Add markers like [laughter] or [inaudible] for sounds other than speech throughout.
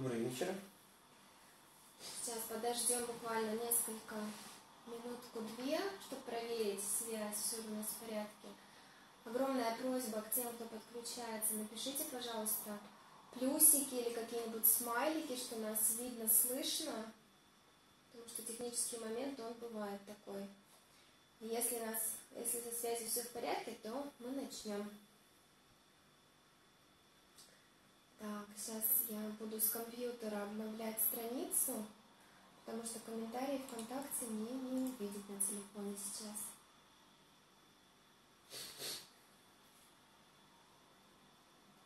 Добрый вечер. Сейчас подождем буквально несколько минутку-две, чтобы проверить связь, все у нас в порядке. Огромная просьба к тем, кто подключается, напишите, пожалуйста, плюсики или какие-нибудь смайлики, что нас видно, слышно, потому что технический момент, он бывает такой. Если, нас, если со связью все в порядке, то мы начнем. Так, сейчас я буду с компьютера обновлять страницу, потому что комментарии ВКонтакте мне не увидеть на телефоне сейчас.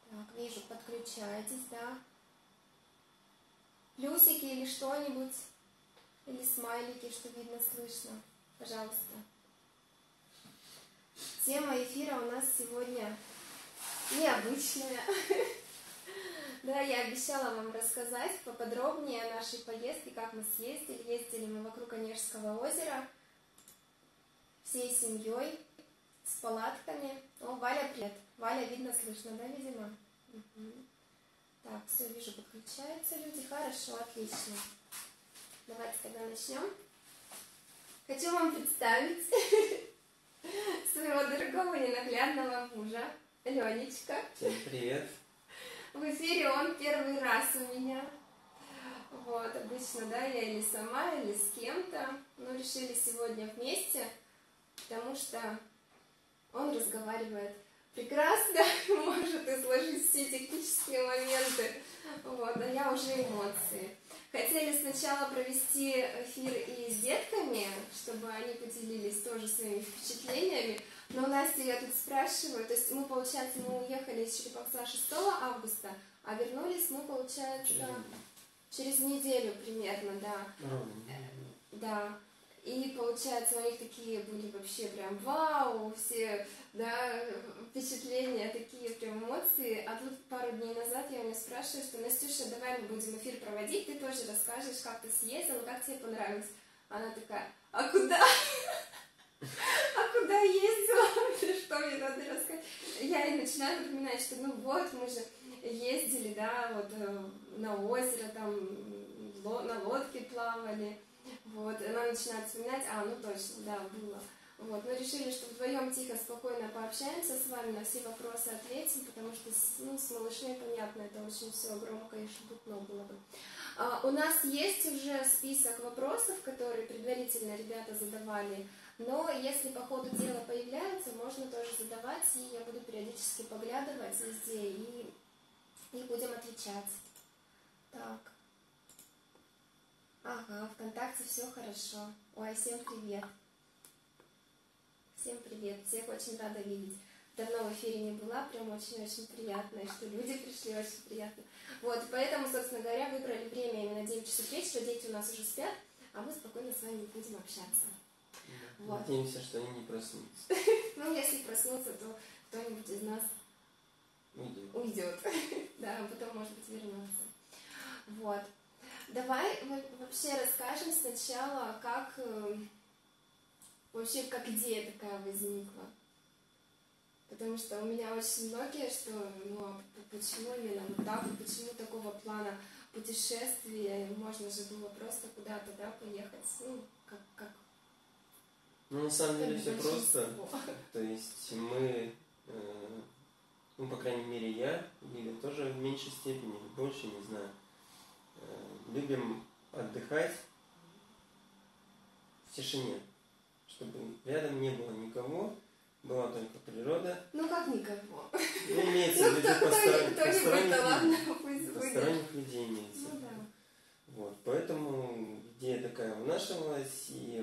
Так, вижу, подключайтесь, да. Плюсики или что-нибудь, или смайлики, что видно, слышно. Пожалуйста. Тема эфира у нас сегодня необычная. [laughs] Да, я обещала вам рассказать поподробнее о нашей поездке, как мы съездили. Ездили мы вокруг Онежского озера всей семьей, с палатками. О, Валя, привет. Валя, видно, слышно, да, видимо? Угу. Так, все, вижу, подключаются люди. Хорошо, отлично. Давайте тогда начнем. Хочу вам представить [laughs] своего дорогого ненаглядного мужа, Ленечка. Всем привет. В эфире он первый раз у меня. Вот, обычно, да, я или сама, или с кем-то. Но решили сегодня вместе, потому что он разговаривает прекрасно, [laughs] может изложить все технические моменты. Вот, а я уже эмоции. Хотели сначала провести эфир и с детками, чтобы они поделились тоже своими впечатлениями, но у Насти я тут спрашиваю, то есть мы, получается, мы уехали из Череповца 6 августа, а вернулись мы, получается, через, через неделю примерно, да. Да. И, получается, у них такие были вообще прям вау, все, да, впечатления, такие прям эмоции. А тут пару дней назад я у нее спрашиваю, что, Настюша, давай мы будем эфир проводить, ты тоже расскажешь, как ты съездила, как тебе понравилось. Она такая, а куда? [laughs] А куда ездила? [laughs] Что мне надо рассказать? Я ей начинаю напоминать, что ну вот, мы же ездили, да, вот э, на озеро, там на лодке плавали. Вот, она начинает вспоминать, а, ну точно, да, было. Вот, мы решили, что вдвоем тихо, спокойно пообщаемся с вами, на все вопросы ответим, потому что ну, с малышней, понятно, это очень все громко и шебутно было бы. А, у нас есть уже список вопросов, которые предварительно ребята задавали, но если по ходу дела появляются, можно тоже задавать, и я буду периодически поглядывать везде, и, и будем отвечать. Так. Ага, ВКонтакте все хорошо. Ой, всем привет. Всем привет, всех очень рада видеть. Давно в эфире не была, прям очень-очень приятно, и что люди пришли, очень приятно. Вот, поэтому, собственно говоря, выбрали время именно 9 часов вечера, дети у нас уже спят, а мы спокойно с вами будем общаться. Вот. Надеемся, что они не проснутся. [laughs] Ну, если проснутся, то кто-нибудь из нас уйдет. [laughs] Да, потом, может быть, вернуться. Вот. Давай вообще расскажем сначала, как э, вообще как идея такая возникла. Потому что у меня очень многие, что ну а почему именно вот так, почему такого плана путешествия, можно же было просто куда-то, да, поехать, ну, как, как ну, на самом деле все просто. То есть мы, э, ну, по крайней мере, я, или тоже в меньшей степени, больше, не знаю, э, любим отдыхать в тишине, чтобы рядом не было никого, была только природа. Ну как никого? Ну, имеется в виду посторонних, посторонних людей имеется. Ну, да. Вот, поэтому идея такая вынашивалась, и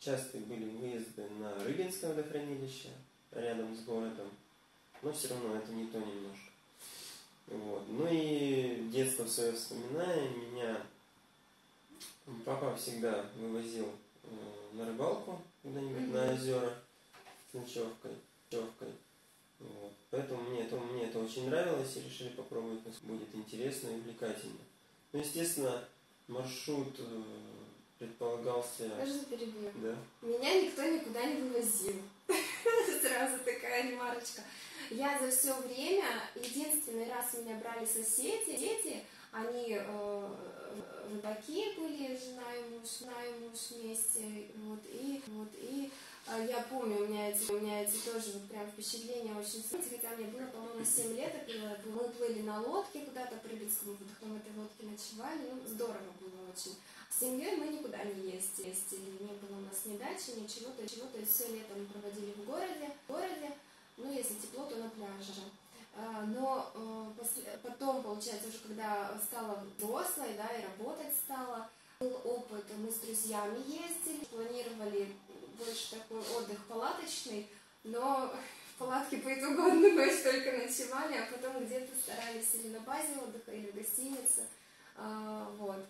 частые были выезды на Рыбинское водохранилище рядом с городом, но все равно это не то немножко. Вот. Ну и детство свое вспоминая, меня папа всегда вывозил э, на рыбалку куда-нибудь mm-hmm. на озера с ночевкой. ночевкой. Вот. Поэтому мне это, мне это очень нравилось и решили попробовать, будет интересно и увлекательно. Ну, естественно, маршрут э, предполагался... Можно перебью? Да. Меня никто никуда не вывозил. [laughs] сразу такая ремарочка. Я за все время, единственный раз меня брали соседи, дети, они э, рыбаки были, жена и муж, жена и муж вместе, вот, и, вот, и я помню, у меня эти, у меня эти тоже вот прям впечатления очень сильные, хотя мне было, по-моему, 7 лет, мы плыли на лодке куда-то по Рыбинскому, потом этой лодке ночевали, ну, здорово было очень. С семьей мы никуда не ездили, не было у нас ни дачи, ничего, то, чего, то есть все лето мы проводили в городе, в городе, ну, если тепло, то на пляже. А, но э, потом, получается, уже когда стала взрослой, да, и работать стала, был опыт, мы с друзьями ездили, планировали больше такой отдых палаточный, но в палатке по итогу одну ночь только ночевали, а потом где-то старались или на базе отдыха, или в гостинице, а, вот.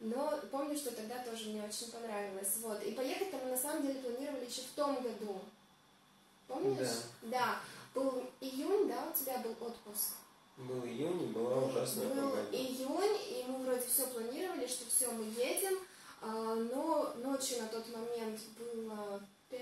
Но помню, что тогда тоже мне очень понравилось. Вот. И поехать там мы на самом деле планировали еще в том году. Помнишь? Да. да. Был июнь, да, у тебя был отпуск? Был июнь, и была ужасная был погода. июнь, и мы вроде все планировали, что все, мы едем, но ночью на тот момент было 5,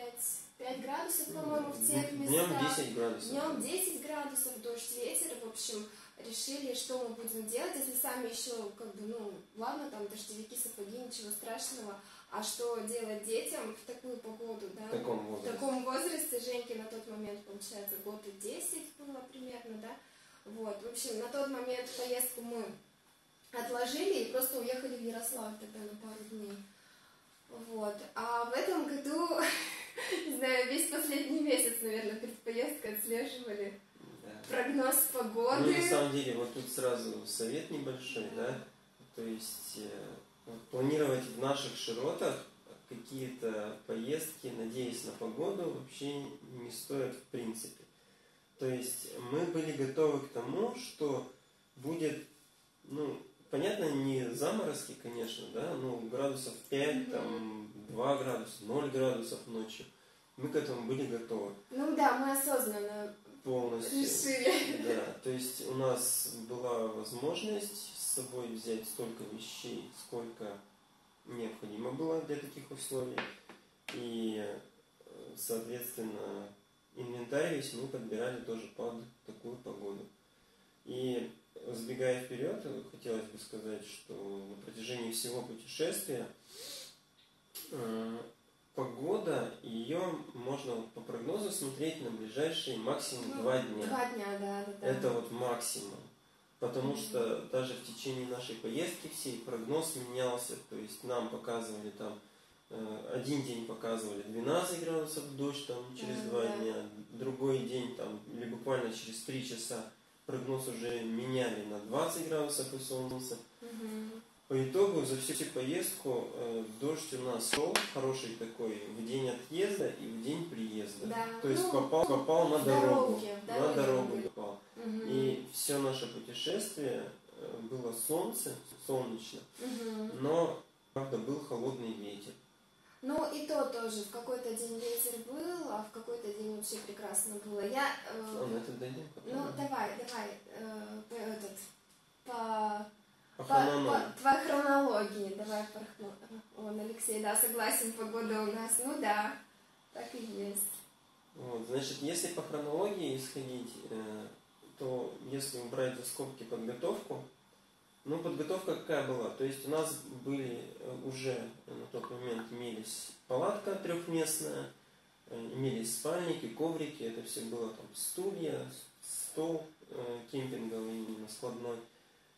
5 градусов, по-моему, в тех местах. Днем 10 градусов. Днем 10 градусов, дождь, ветер, в общем, решили, что мы будем делать, если сами еще, как бы, ну, ладно, там дождевики, сапоги, ничего страшного, а что делать детям в такую погоду, да? В таком возрасте. В таком возрасте Женьке на тот момент, получается, год и 10 было примерно, да? Вот, в общем, на тот момент поездку мы отложили и просто уехали в Ярославль тогда на пару дней. Вот. А в этом году, [laughs] не знаю, весь последний месяц, наверное, перед поездкой отслеживали да. прогноз погоды. Ну, на самом деле, вот тут сразу совет небольшой, да? То есть э, планировать в наших широтах какие-то поездки, надеясь на погоду, вообще не стоит в принципе. То есть мы были готовы к тому, что будет, ну, понятно, не заморозки, конечно, да, ну, градусов 5, mm-hmm. там, 2 градуса, 0 градусов ночью. Мы к этому были готовы. Ну да, мы осознанно полностью решили. Да, то есть у нас была возможность собой взять столько вещей, сколько необходимо было для таких условий. И, соответственно, инвентарь весь мы подбирали тоже под такую погоду. И сбегая вперед, хотелось бы сказать, что на протяжении всего путешествия э, погода, ее можно по прогнозу смотреть на ближайшие максимум ну, два дня. Два дня, да, да. Это вот максимум. Потому что даже в течение нашей поездки всей прогноз менялся. То есть нам показывали там э, один день показывали 12 градусов дождь там через два да. дня, другой день там или буквально через три часа прогноз уже меняли на 20 градусов и солнце. Угу. По итогу за всю поездку э, дождь у нас шел хороший такой в день отъезда и в день приезда. Да. То есть ну, попал, попал на дорогу. Дороге, на дорогу попал. Угу. И все наше путешествие э, было солнце, солнечно, угу. но, правда, был холодный ветер. Ну и то тоже, в какой-то день ветер был, а в какой-то день вообще прекрасно было. Я... Э, Он этот дойдем? Ну давай, давай, э, этот, по по, по, по, хронологии, давай по Он, Алексей, да, согласен, погода у нас, ну да, так и есть. Вот, значит, если по хронологии исходить, э, то если убрать за скобки подготовку, ну, подготовка какая была? То есть у нас были э, уже на тот момент имелись палатка трехместная, э, имелись спальники, коврики, это все было там стулья, стол э, кемпинговый, именно складной.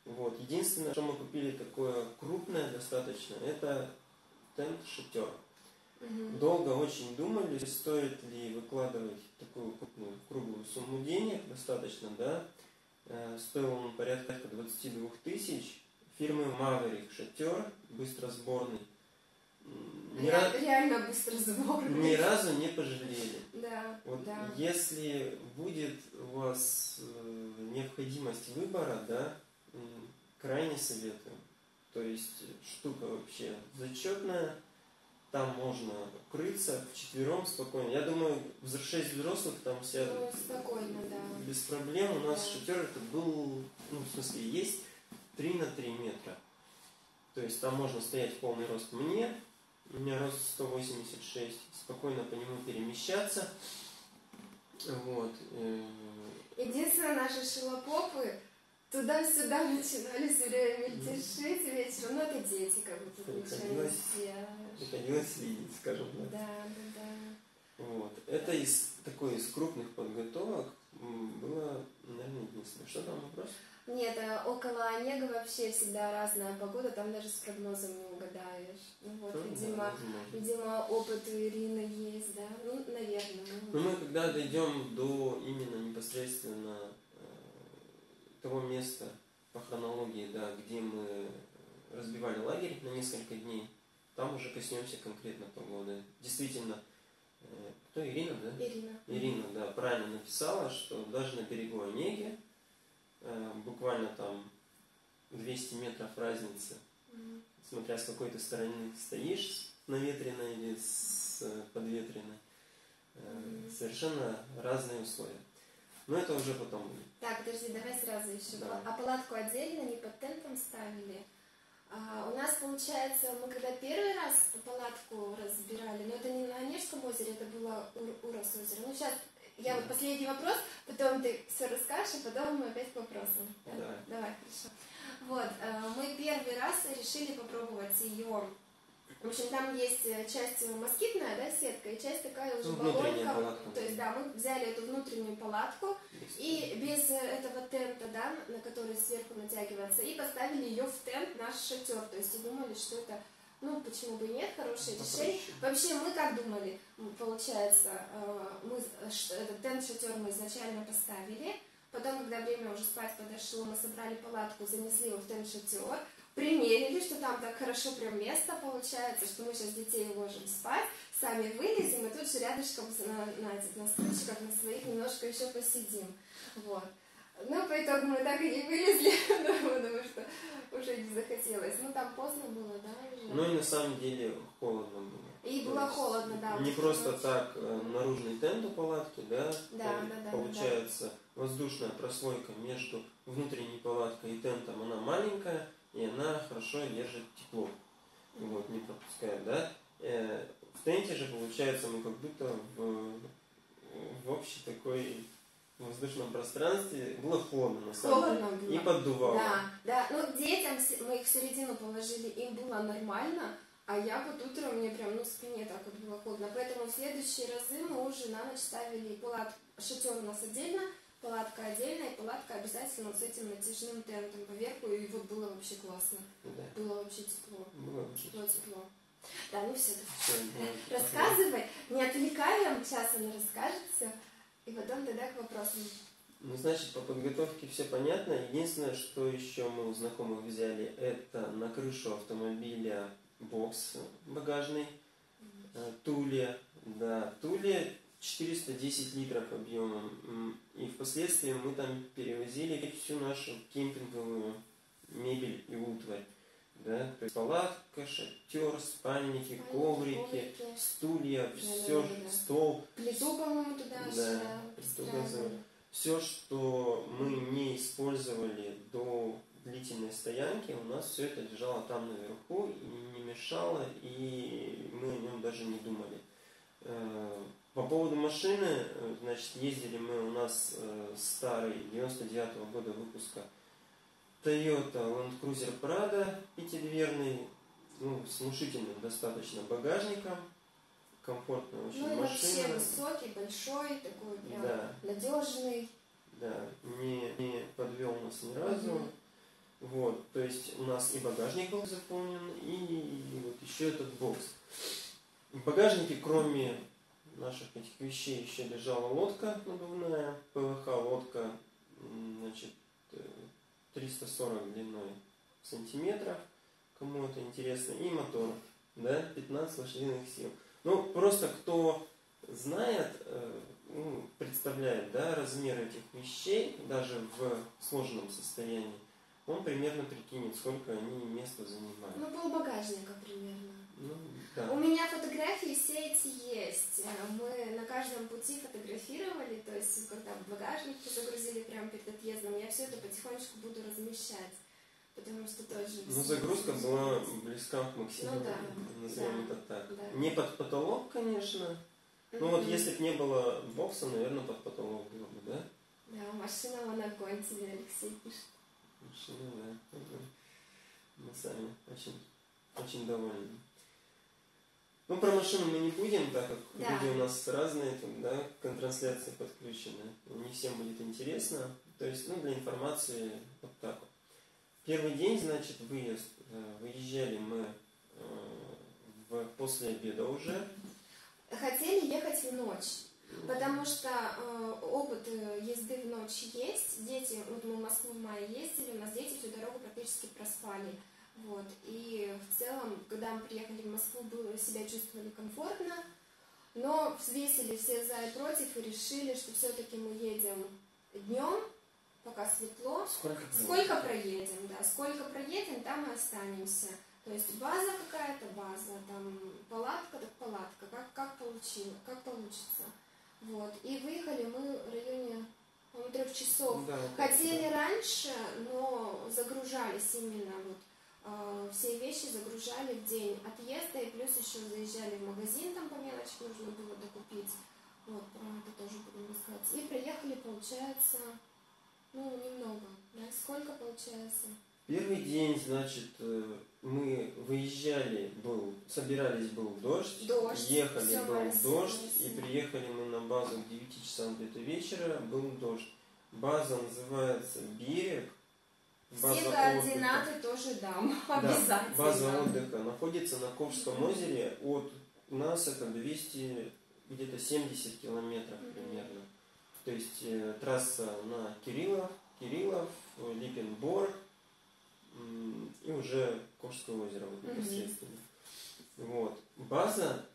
Вот. Единственное, что мы купили такое крупное достаточно, это тент-шатер. Угу. Долго очень думали, стоит ли выкладывать такую крупную, круглую сумму денег, достаточно, да. Э, стоил он порядка 22 тысяч. Фирмы Maverick шатер, быстросборный. Ни Ре- раз, реально быстросборный. Ни разу не пожалели. Да, вот да. Если будет у вас э, необходимость выбора, да, крайне советую. То есть штука вообще зачетная, там можно укрыться вчетвером спокойно. Я думаю, в 6 взрослых там сядут ну, спокойно, да. без проблем. У нас да. шатер это был, ну, в смысле, есть 3 на 3 метра. То есть там можно стоять в полный рост мне, у меня рост 186, спокойно по нему перемещаться. Вот. э, Единственное, наши шелопопы туда-сюда начинали все время мельтешить вечером. Ну, это дети, как бы ничего не Приходилось- видеть, скажем так. Да, да, да. Вот. Это из такой из крупных подготовок было, наверное, единственное. Что там вопрос? Нет, а около Онега вообще всегда разная погода, там даже с прогнозом не угадаешь. Ну вот, Ну, да, видимо, возможно. видимо, опыт у Ирины есть, да? Ну, наверное. Но мы когда дойдем до именно непосредственно э, того места по хронологии, да, где мы разбивали лагерь на несколько дней, там уже коснемся конкретно погоды. Действительно, э, кто Ирина, да? Ирина. Ирина, да, правильно написала, что даже на берегу Онеги, э, буквально там 200 метров разницы, Мгм. смотря с какой ты стороны стоишь, с наветренной или с э, подветренной, э, Мгм. совершенно разные условия. Но это уже потом. Так, подожди, давай сразу еще. Да. А палатку отдельно, не под тентом ставили? А, у нас, получается, мы когда первый раз палатку разбирали, но это не на Онежском озере, это было Ур- Урос озеро. Ну, сейчас я вот Да. последний вопрос, потом ты все расскажешь, и потом мы опять к вопросам. Да? Давай. Давай, хорошо. Вот, э, мы первый раз решили попробовать ее. В общем, там есть э, часть москитная, да, сетка, и часть такая уже Ну, баллонка. палатка. То есть, да, мы взяли эту внутреннюю палатку, и без э, этого тента, да, на который сверху натягивается, и поставили ее в тент наш шатер. То есть и думали, что это, ну, почему бы и нет, хорошее Попроще. решение. Вообще, мы как думали, получается, э, мы э, этот тент-шатер мы изначально поставили, потом, когда время уже спать подошло, мы собрали палатку, занесли его в тент-шатер, примерили, что там так хорошо прям место получается, что мы сейчас детей уложим спать, сами вылезем, и тут же рядышком на, на, этих, на стульчиках, на своих немножко еще посидим. Вот. Ну, по итогу мы так и не вылезли, да, [laughs] потому что уже не захотелось. Ну, там поздно было, да, уже? Ну и на самом деле холодно было. И То было холодно, да. Не просто ночью. так э, наружный тент у палатки, да? Да, Э, да, да, Получается воздушная прослойка между внутренней палаткой и тентом, она маленькая, и она хорошо держит тепло. Вот, не пропускает, да? Э, В тенте же, получается, мы как будто в, в общей такой воздушном пространстве было холодно, на самом деле. Холодно было. И поддувало. Да, да. Ну, детям мы их в середину положили, им было нормально, а я вот утром мне прям, ну, в спине так вот было холодно. Поэтому в следующие разы мы уже на ночь ставили палат... шатер у нас отдельно, палатка отдельно, и палатка обязательно с этим натяжным тентом поверху, и вот было вообще классно. Да, Было вообще тепло. было Тепло, тепло. Да, ну все, всё, было. рассказывай, не отвлекаем, сейчас она расскажет все, и потом тогда к вопросам. Ну, значит, по подготовке все понятно. Единственное, что еще мы у знакомых взяли, это на крышу автомобиля бокс багажный. Э, Туле, да, Туле 410 литров объемом. И впоследствии мы там перевозили всю нашу кемпинговую мебель и утварь. Да, то есть палатка, шатер, спальники, коврики, коврики. стулья, Да, все, да, да, стол, Плиту, по-моему, туда Да, плиту все, что мы не использовали до длительной стоянки, у нас все это лежало там наверху и не мешало, и мы о нем даже не думали. По поводу машины, э, значит, ездили мы у нас э, старый 99 года выпуска Toyota Land Cruiser Prado пятидверный, ну, с внушительным достаточно багажником, комфортная очень Ну и вообще машина. высокий, большой, такой прям Да. надежный. Да, не, не подвел нас ни разу. Мгм. Вот, то есть у нас и багажник был заполнен, и, вот еще этот бокс. В багажнике, кроме наших этих вещей, еще лежала лодка надувная, ПВХ лодка, значит, э, 340 длиной сантиметров, кому это интересно, и мотор, да, 15 лошадиных сил. Ну, просто кто знает, э, ну, представляет, да, размер этих вещей, даже в сложенном состоянии, он примерно прикинет, сколько они места занимают. Ну, полбагажника примерно. Ну, У да. меня фотографии все эти есть. Э, Мы на каждом пути фотографировали, то есть когда в багажнике загрузили прямо перед отъездом, я все это потихонечку буду размещать. Потому что тоже... Ну, загрузка была близка к максимуму, Ну да, назовем да, это так. да. Не под потолок, конечно, Ну вот если бы не было бокса, наверное, под потолок было бы, да? Да, машина вон огонь тебе, Алексей пишет. Машина, да. Мы сами очень, очень довольны. Ну, про машину мы не будем, так как да. люди у нас разные, тут, да, к трансляции подключены. Не всем будет интересно. То есть, ну, для информации вот так вот. Первый день, значит, выезд. Э, выезжали мы э, в, после обеда уже. Хотели ехать в ночь. Потому что э, опыт э, езды в ночь есть. Дети, вот мы в Москву в мае ездили, у нас дети всю дорогу практически проспали. Вот. Когда мы приехали в Москву, было, себя чувствовали комфортно, но взвесили все за и против и решили, что все-таки мы едем днем, пока светло. Сколько, сколько проедем, да, сколько проедем, там и останемся. То есть база какая-то база, там палатка, так палатка, как, как получилось, как получится. Вот. И выехали мы в районе по трех часов. Да, Хотели да. раньше, но загружались именно вот все вещи загружали в день отъезда, и плюс еще заезжали в магазин, там по мелочи нужно было докупить. Вот, про это тоже будем рассказать. И приехали, получается, ну, немного. Да? Сколько получается? Первый день, значит, э, мы выезжали, был, собирались, был дождь, дождь ехали, был дождь, и приехали мы на базу к 9 часам где-то вечера, был дождь. База называется «Берег», База Все координаты отдыха. тоже дам, да, обязательно. База отдыха находится на Ковском озере. От нас это 200, где-то 70 километров примерно. То есть э, трасса на Кириллов, Кириллов, Липенбор и уже Ковское озеро вот, непосредственно. Вот. База,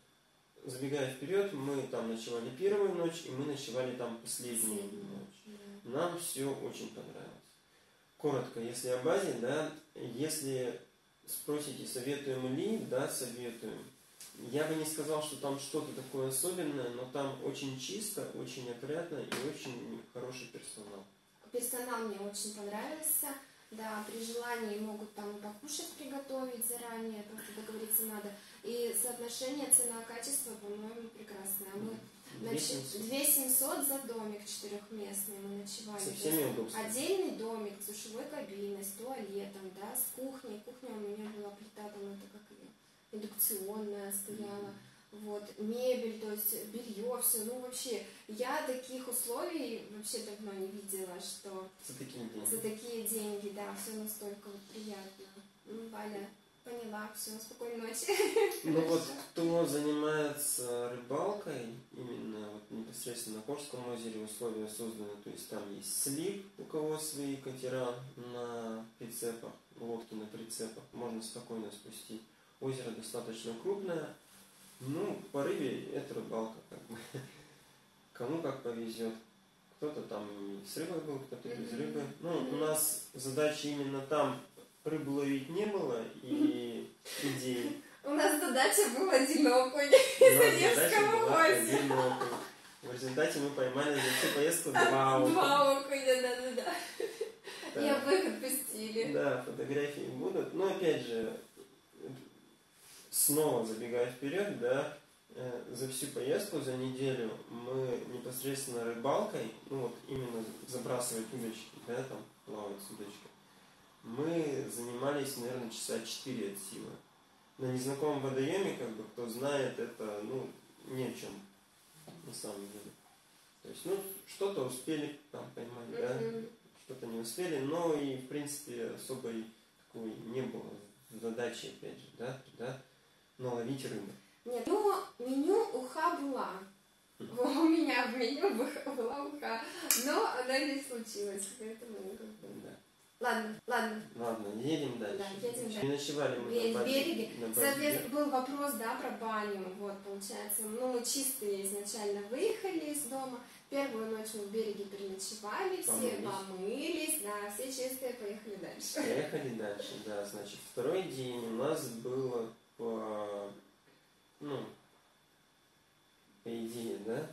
забегая вперед, мы там ночевали первую ночь, и мы ночевали там последнюю ночь. Нам все очень понравилось коротко, если о базе, да, если спросите, советуем ли, да, советуем. Я бы не сказал, что там что-то такое особенное, но там очень чисто, очень опрятно и очень хороший персонал. Персонал мне очень понравился. Да, при желании могут там покушать приготовить заранее, просто договориться надо. И соотношение цена-качество, по-моему, прекрасное. Мы 2700 за домик четырехместный мы ночевали. Со всеми удобствами. Отдельный домик с душевой кабиной, с туалетом, да, с кухней. Кухня у меня была плита там это как индукционная стояла. Вот, мебель, то есть белье, все. Ну, вообще, я таких условий вообще давно не видела, что за такие деньги, за такие деньги да, все настолько вот приятно. Ну, Валя, Поняла, все, спокойной ночи. Ну вот кто занимается рыбалкой, именно вот непосредственно на Кожском озере условия созданы, то есть там есть слив, у кого свои катера на прицепах, лодки на прицепах, можно спокойно спустить. Озеро достаточно крупное, ну, по рыбе это рыбалка, как бы. Кому как повезет. Кто-то там с рыбой был, кто-то без рыбы. Ну, у нас задача именно там рыбу ловить не было и идеи. У нас задача была один окунь из Одесского озера. В результате мы поймали за всю поездку два окуня. Два окуня, да-да-да. И обоих отпустили. Да, фотографии будут. Но опять же, снова забегая вперед, да, э, за всю поездку, за неделю мы непосредственно рыбалкой, ну вот именно забрасывать удочки, да, там плавать с удочкой, мы занимались, наверное, часа 4 от силы. На незнакомом водоеме, как бы, кто знает, это, ну, ни о чем, на самом деле. То есть, ну, что-то успели там поймать, да, что-то не успели, но и, в принципе, особой такой не было задачи, опять же, да, да, наловить рыбу. Нет, ну, меню уха была. У меня в меню [laughs] была уха, но она не случилась, поэтому. Ладно, ладно. Ладно, едем дальше. Да, едем дальше. И ночевали мы на, на береге. На Соответственно, был вопрос, да, про баню. Вот, получается, ну, мы чистые изначально выехали из дома. Первую ночь мы в береге переночевали, все помылись, да, все чистые, поехали дальше. Поехали дальше, да. Значит, второй день у нас было по, ну, по идее, да,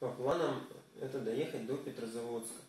по планам это доехать до Петрозаводска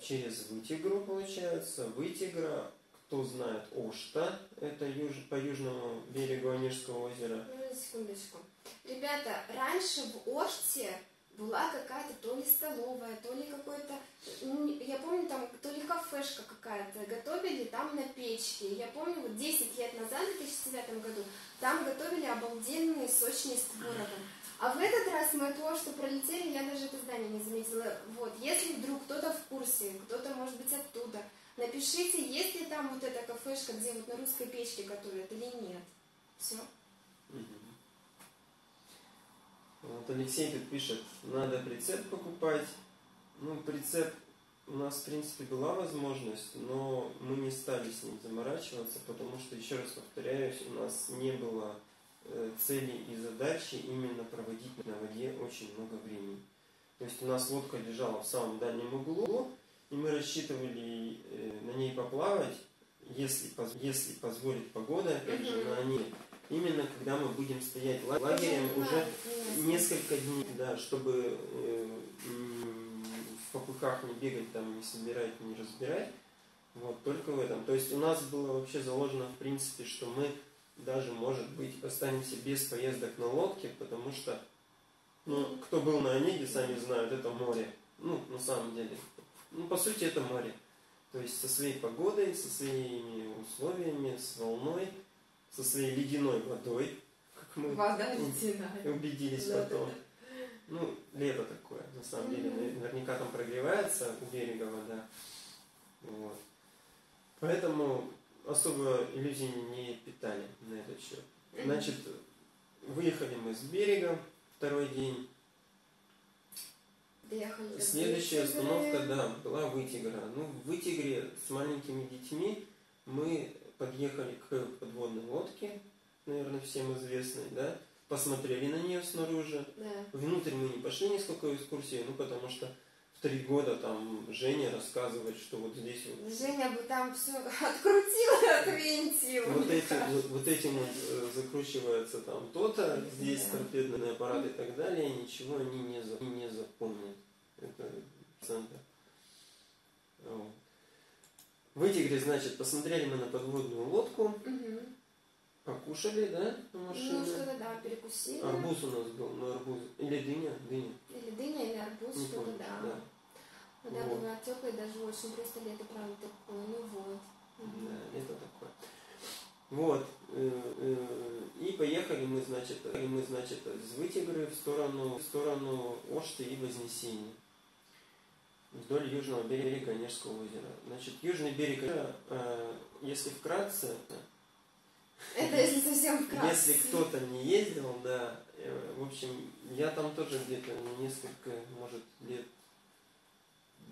через Вытигру, получается. Вытигра, кто знает Ошта, это юж, по южному берегу Онежского озера. Ну, секундочку. Ребята, раньше в Оште была какая-то то ли столовая, то ли какой-то, ну, я помню, там то ли кафешка какая-то, готовили там на печке. Я помню, вот 10 лет назад, в 2009 году, там готовили обалденные сочные с творогом. А в этот раз мы то, что пролетели, я даже это здание не заметила. Вот, если вдруг кто-то в курсе, кто-то может быть оттуда, напишите, есть ли там вот эта кафешка, где вот на русской печке готовят или нет. Все. Вот Алексей тут пишет, надо прицеп покупать. Ну, прицеп у нас, в принципе, была возможность, но мы не стали с ним заморачиваться, потому что, еще раз повторяюсь, у нас не было цели и задачи именно проводить на воде очень много времени. То есть у нас лодка лежала в самом дальнем углу, и мы рассчитывали э, на ней поплавать, если, если позволит погода, опять же, на ней именно когда мы будем стоять лагерем уже несколько дней, да, чтобы э, в попыхах не бегать, там, не собирать, не разбирать. Вот, только в этом. То есть у нас было вообще заложено, в принципе, что мы даже, может быть, останемся без поездок на лодке, потому что, ну, кто был на Онеге, сами знают, это море. Ну, на самом деле. Ну, по сути, это море. То есть со своей погодой, со своими условиями, с волной – со своей ледяной водой, как мы Вода ледяная. убедились да, потом. Да. Ну, лето такое, на самом деле. Наверняка там прогревается у берега вода. Вот. Поэтому особо иллюзий не питали на этот счет. Значит, выехали мы с берега второй день. Доехали Следующая остановка, да, была Вытигра. Ну, в Вытигре с маленькими детьми мы подъехали к подводной лодке, наверное, всем известной, да, посмотрели на нее снаружи. Да. Внутрь мы не пошли несколько экскурсий, ну, потому что три года там Женя рассказывает, что вот здесь вот... Женя бы там все [laughs] открутил, [laughs] отвинтил. Вот этим, вот, вот этим вот э, закручивается там то-то, здесь да. торпедный аппарат и так далее, ничего они не, за, не запомнят. Это центр. Вот. В Вытигре, значит, посмотрели мы на подводную лодку, угу. Покушали, да, на машине. Ну, что-то, да, перекусили. Арбуз у нас был, ну, арбуз. Или дыня, дыня. Или дыня, или арбуз, что-то, да. да. Вода вот. была теплая, даже очень просто лето, правда, такое, ну вот. Угу. Да, лето такое. Вот. Э, э, и поехали мы, значит, мы, значит, из Вытигры в сторону, в сторону Ошты и Вознесения вдоль южного берега Онежского озера. Значит, южный берег э, если вкратце, это если совсем вкратце. Если кто-то не ездил, да, э, в общем, я там тоже где-то несколько, может, лет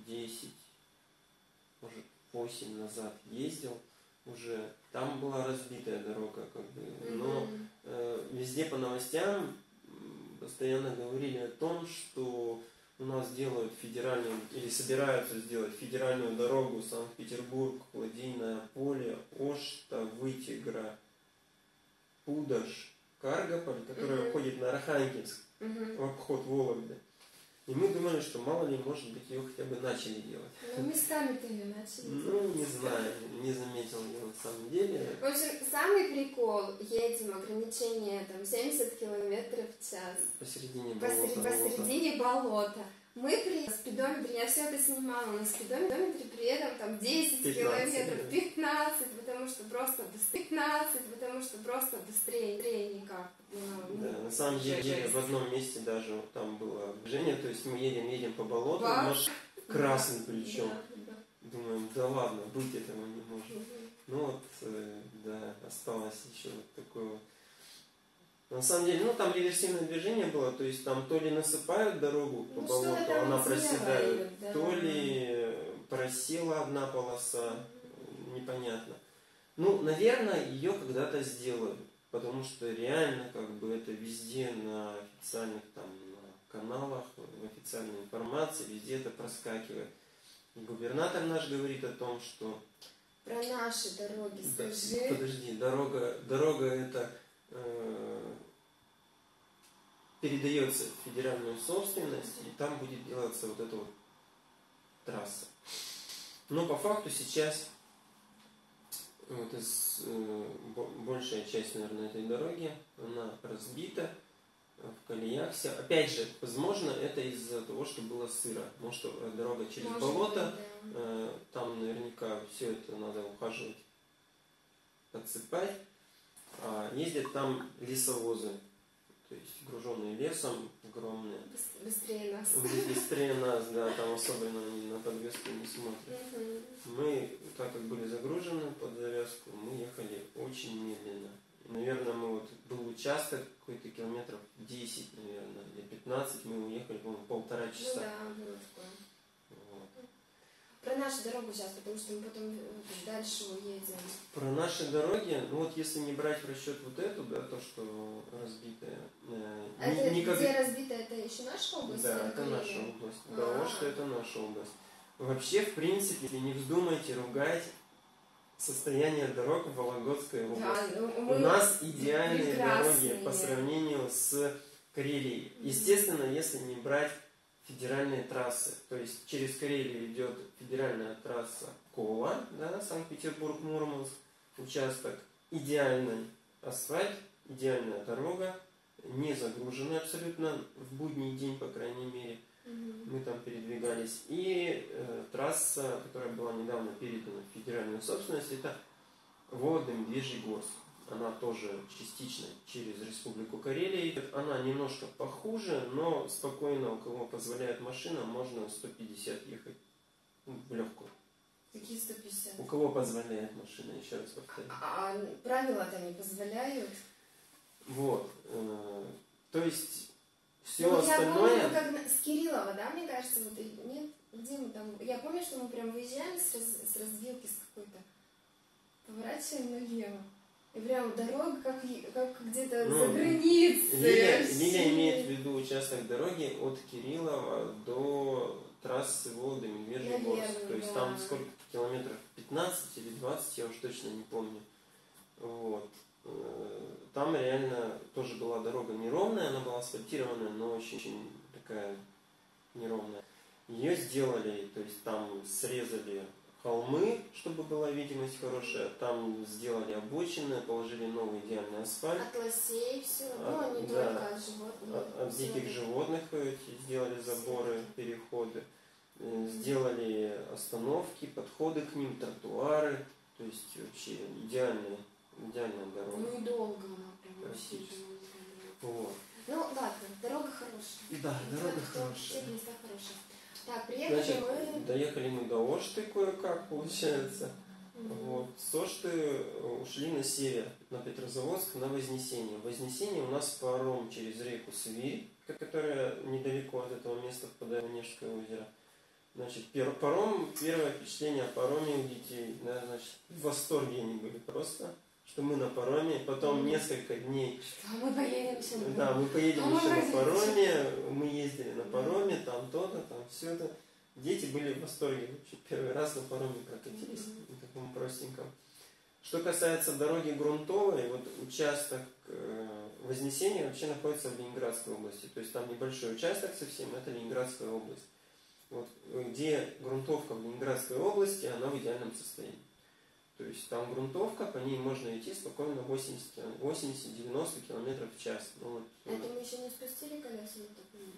10, может, 8 назад ездил уже. Там была разбитая дорога, как бы, но э, везде по новостям постоянно говорили о том, что у нас делают федеральную, или собираются сделать федеральную дорогу Санкт-Петербург, Ладейное поле, Ошта, Вытигра, Пудаш, Каргополь, которая угу. уходит на Архангельск угу. в обход Вологды. И мы думали, что мало ли, может быть, ее хотя бы начали делать. Ну, местами-то ее начали Ну, не знаю, не заметил я на самом деле. В общем, самый прикол, едем, ограничение там 70 километров в час. Посередине болота. Посередине болота. Мы при спидометре, я все это снимала, на спидометре при этом там 10 15, километров, 15, потому что просто быстрее, 15, потому что просто быстрее, быстрее никак. Ну, да, на самом деле в одном месте даже там было движение, то есть мы едем, едем по болоту, Ваш... [laughs] красный причем. Да, да. Думаем, да ладно, быть этого не может. Угу. Ну вот, э, да, осталось еще вот такое вот на самом деле, ну там реверсивное движение было, то есть там то ли насыпают дорогу по ну, болоту, она проседает, да. то ли просела одна полоса, непонятно. Ну, наверное, ее когда-то сделают, потому что реально как бы это везде на официальных там на каналах, в официальной информации, везде это проскакивает. И губернатор наш говорит о том, что... Про наши дороги скажи. Подожди, дорога, дорога это Э, передается в федеральную собственность, и там будет делаться вот эта вот трасса. Но по факту сейчас вот из, э, большая часть, наверное, этой дороги, она разбита в колеях вся. Опять же, возможно, это из-за того, что было сыро. Может, дорога через Может болото, быть, да. э, там наверняка все это надо ухаживать, подсыпать. А ездят там лесовозы, то есть груженные лесом, огромные. Быстрее нас. Быстрее нас, да, там особенно они на подвеску не смотрят. Мы, так как были загружены под завязку, мы ехали очень медленно. Наверное, мы вот был участок какой-то километров 10, наверное, или 15, мы уехали, по-моему, полтора часа. Ну да, было такое. Про нашу дорогу сейчас, потому что мы потом э, дальше уедем. Про наши дороги, ну вот если не брать в расчет вот эту, да, то, что разбитая. Э, это никак... где разбитая, это еще наша область? Да, это наша область. Да, что это наша область. Вообще, в принципе, не вздумайте ругать состояние дорог в Вологодской области. Да, ну, У нас идеальные дороги по сравнению с Карелией. Естественно, если не брать федеральные трассы. То есть через Карелию идет федеральная трасса Кола, да, Санкт-Петербург-Мурманск, участок идеальный асфальт, идеальная дорога, не загруженная абсолютно в будний день, по крайней мере. Угу. Мы там передвигались. И э, трасса, которая была недавно передана в федеральную собственность, это Вологда-Медвежий-Горск она тоже частично через Республику Карелия. Она немножко похуже, но спокойно, у кого позволяет машина, можно 150 ехать ну, в легкую. Какие 150? У кого позволяет машина, еще раз повторяю. А, а правила-то не позволяют? Вот. Э, то есть все ну, остальное... Я помню, как с Кириллова, да, мне кажется, вот нет, где мы там... Я помню, что мы прям выезжаем с, раз, с развилки с какой-то, поворачиваем налево. И прям дорога как, как где-то ну, за границей. Лиля, Лиля имеет в виду участок дороги от Кириллова до трассы Володы Медвежий То есть да. там сколько километров? 15 или 20, я уж точно не помню. Вот. Э, там реально тоже была дорога неровная, она была асфальтированная, но очень, очень такая неровная. Ее сделали, то есть там срезали холмы, чтобы была видимость хорошая. Там сделали обочины, положили новый идеальный асфальт. От лосей все, ну не да, только от животных. От, от диких животных сделали заборы, переходы. Э, сделали остановки, подходы к ним, тротуары. То есть вообще идеальная, идеальная дорога. Ну и долго она прям вообще. Вот. Ну ладно, дорога хорошая. Да, дорога хорошая. Все места хорошие. Так, приехали Значит, мы... Доехали мы до Ошты кое-как, получается. Mm-hmm. Вот. С Ошты э, ушли на север, на Петрозаводск, на Вознесение. Вознесение у нас паром через реку Свирь, которая недалеко от этого места впадает в Онежское озеро. Значит, пер, паром, первое впечатление о пароме у детей, да, значит, в восторге они были просто что мы на пароме, потом mm. несколько дней. Что мы поедем на Да, мы поедем а еще на пароме, мы ездили на пароме, там то-то, там все это. Дети были в восторге, первый раз на пароме прокатились, на таком простеньком. Что касается дороги грунтовой, вот участок э, Вознесения вообще находится в Ленинградской области. То есть там небольшой участок совсем, это Ленинградская область. Вот, где грунтовка в Ленинградской области, она в идеальном состоянии. То есть там грунтовка, по ней можно идти спокойно 80-90 км в час. Ну, вот, Это мы еще не спустили колеса?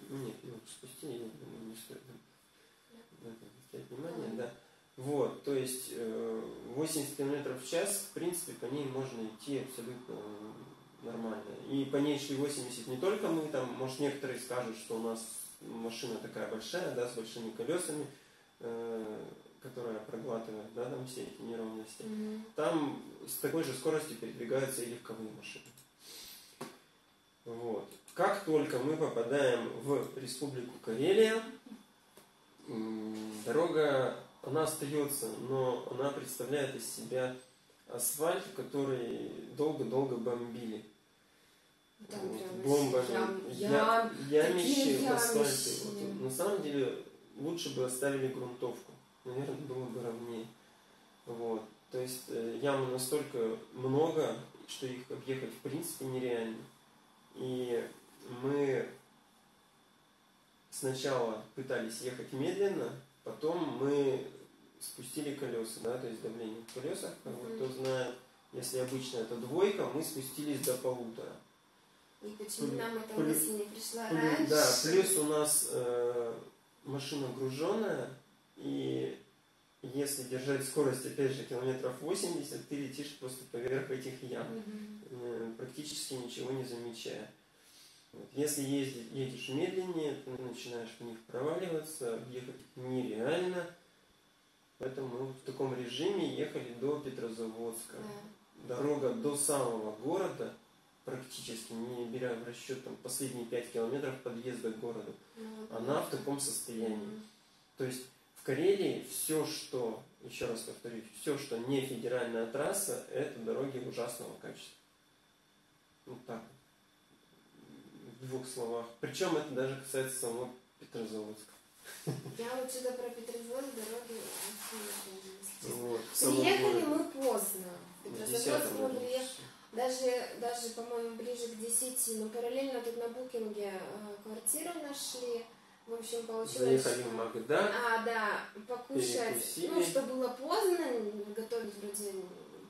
Нет, ну спустили, я думаю, не стоит да. обращать внимание, да. Вот, то есть 80 км в час, в принципе, по ней можно идти абсолютно нормально. И по ней шли 80 не только мы, там, может, некоторые скажут, что у нас машина такая большая, да, с большими колесами, э, которая проглатывает да, там все эти неровности, mm-hmm. там с такой же скоростью передвигаются и легковые машины. Вот. Как только мы попадаем в Республику Карелия, дорога, она остается, но она представляет из себя асфальт, который долго-долго бомбили. Там вот, бомбами, ям, ям, ямищи в асфальте. Вот, на самом деле лучше бы оставили грунтовку наверное, было бы ровнее. Вот. То есть э, ям настолько много, что их объехать в принципе нереально. И мы сначала пытались ехать медленно, потом мы спустили колеса, да, то есть давление в колесах, как вот кто знает, если обычно это двойка, мы спустились до полутора. И почему нам эта мысль не пришла раньше? Да, плюс у нас э, машина груженная, и если держать скорость, опять же, километров 80, ты летишь просто поверх этих ям, э, практически ничего не замечая. Вот. Если ездить, едешь медленнее, ты начинаешь в них проваливаться, ехать нереально. Поэтому мы в таком режиме ехали до Петрозаводска. Да. Дорога до самого города, практически не беря в расчет там, последние 5 километров подъезда к городу, вот она в таком состоянии. Мгм. То есть Карелии все, что, еще раз повторюсь, все, что не федеральная трасса, это дороги ужасного качества. Вот так. В двух словах. Причем это даже касается самого Петрозаводска. Я вот что-то про Петрозаводск дороги. Вот, Приехали мы поздно. Петрозаводск 10 мы приехали даже, даже по-моему, ближе к 10. Но параллельно тут на букинге э, квартиру нашли. В общем, получилось... Заехали в Магда. А, да, покушать. Перекусили. Ну, что было поздно, готовить вроде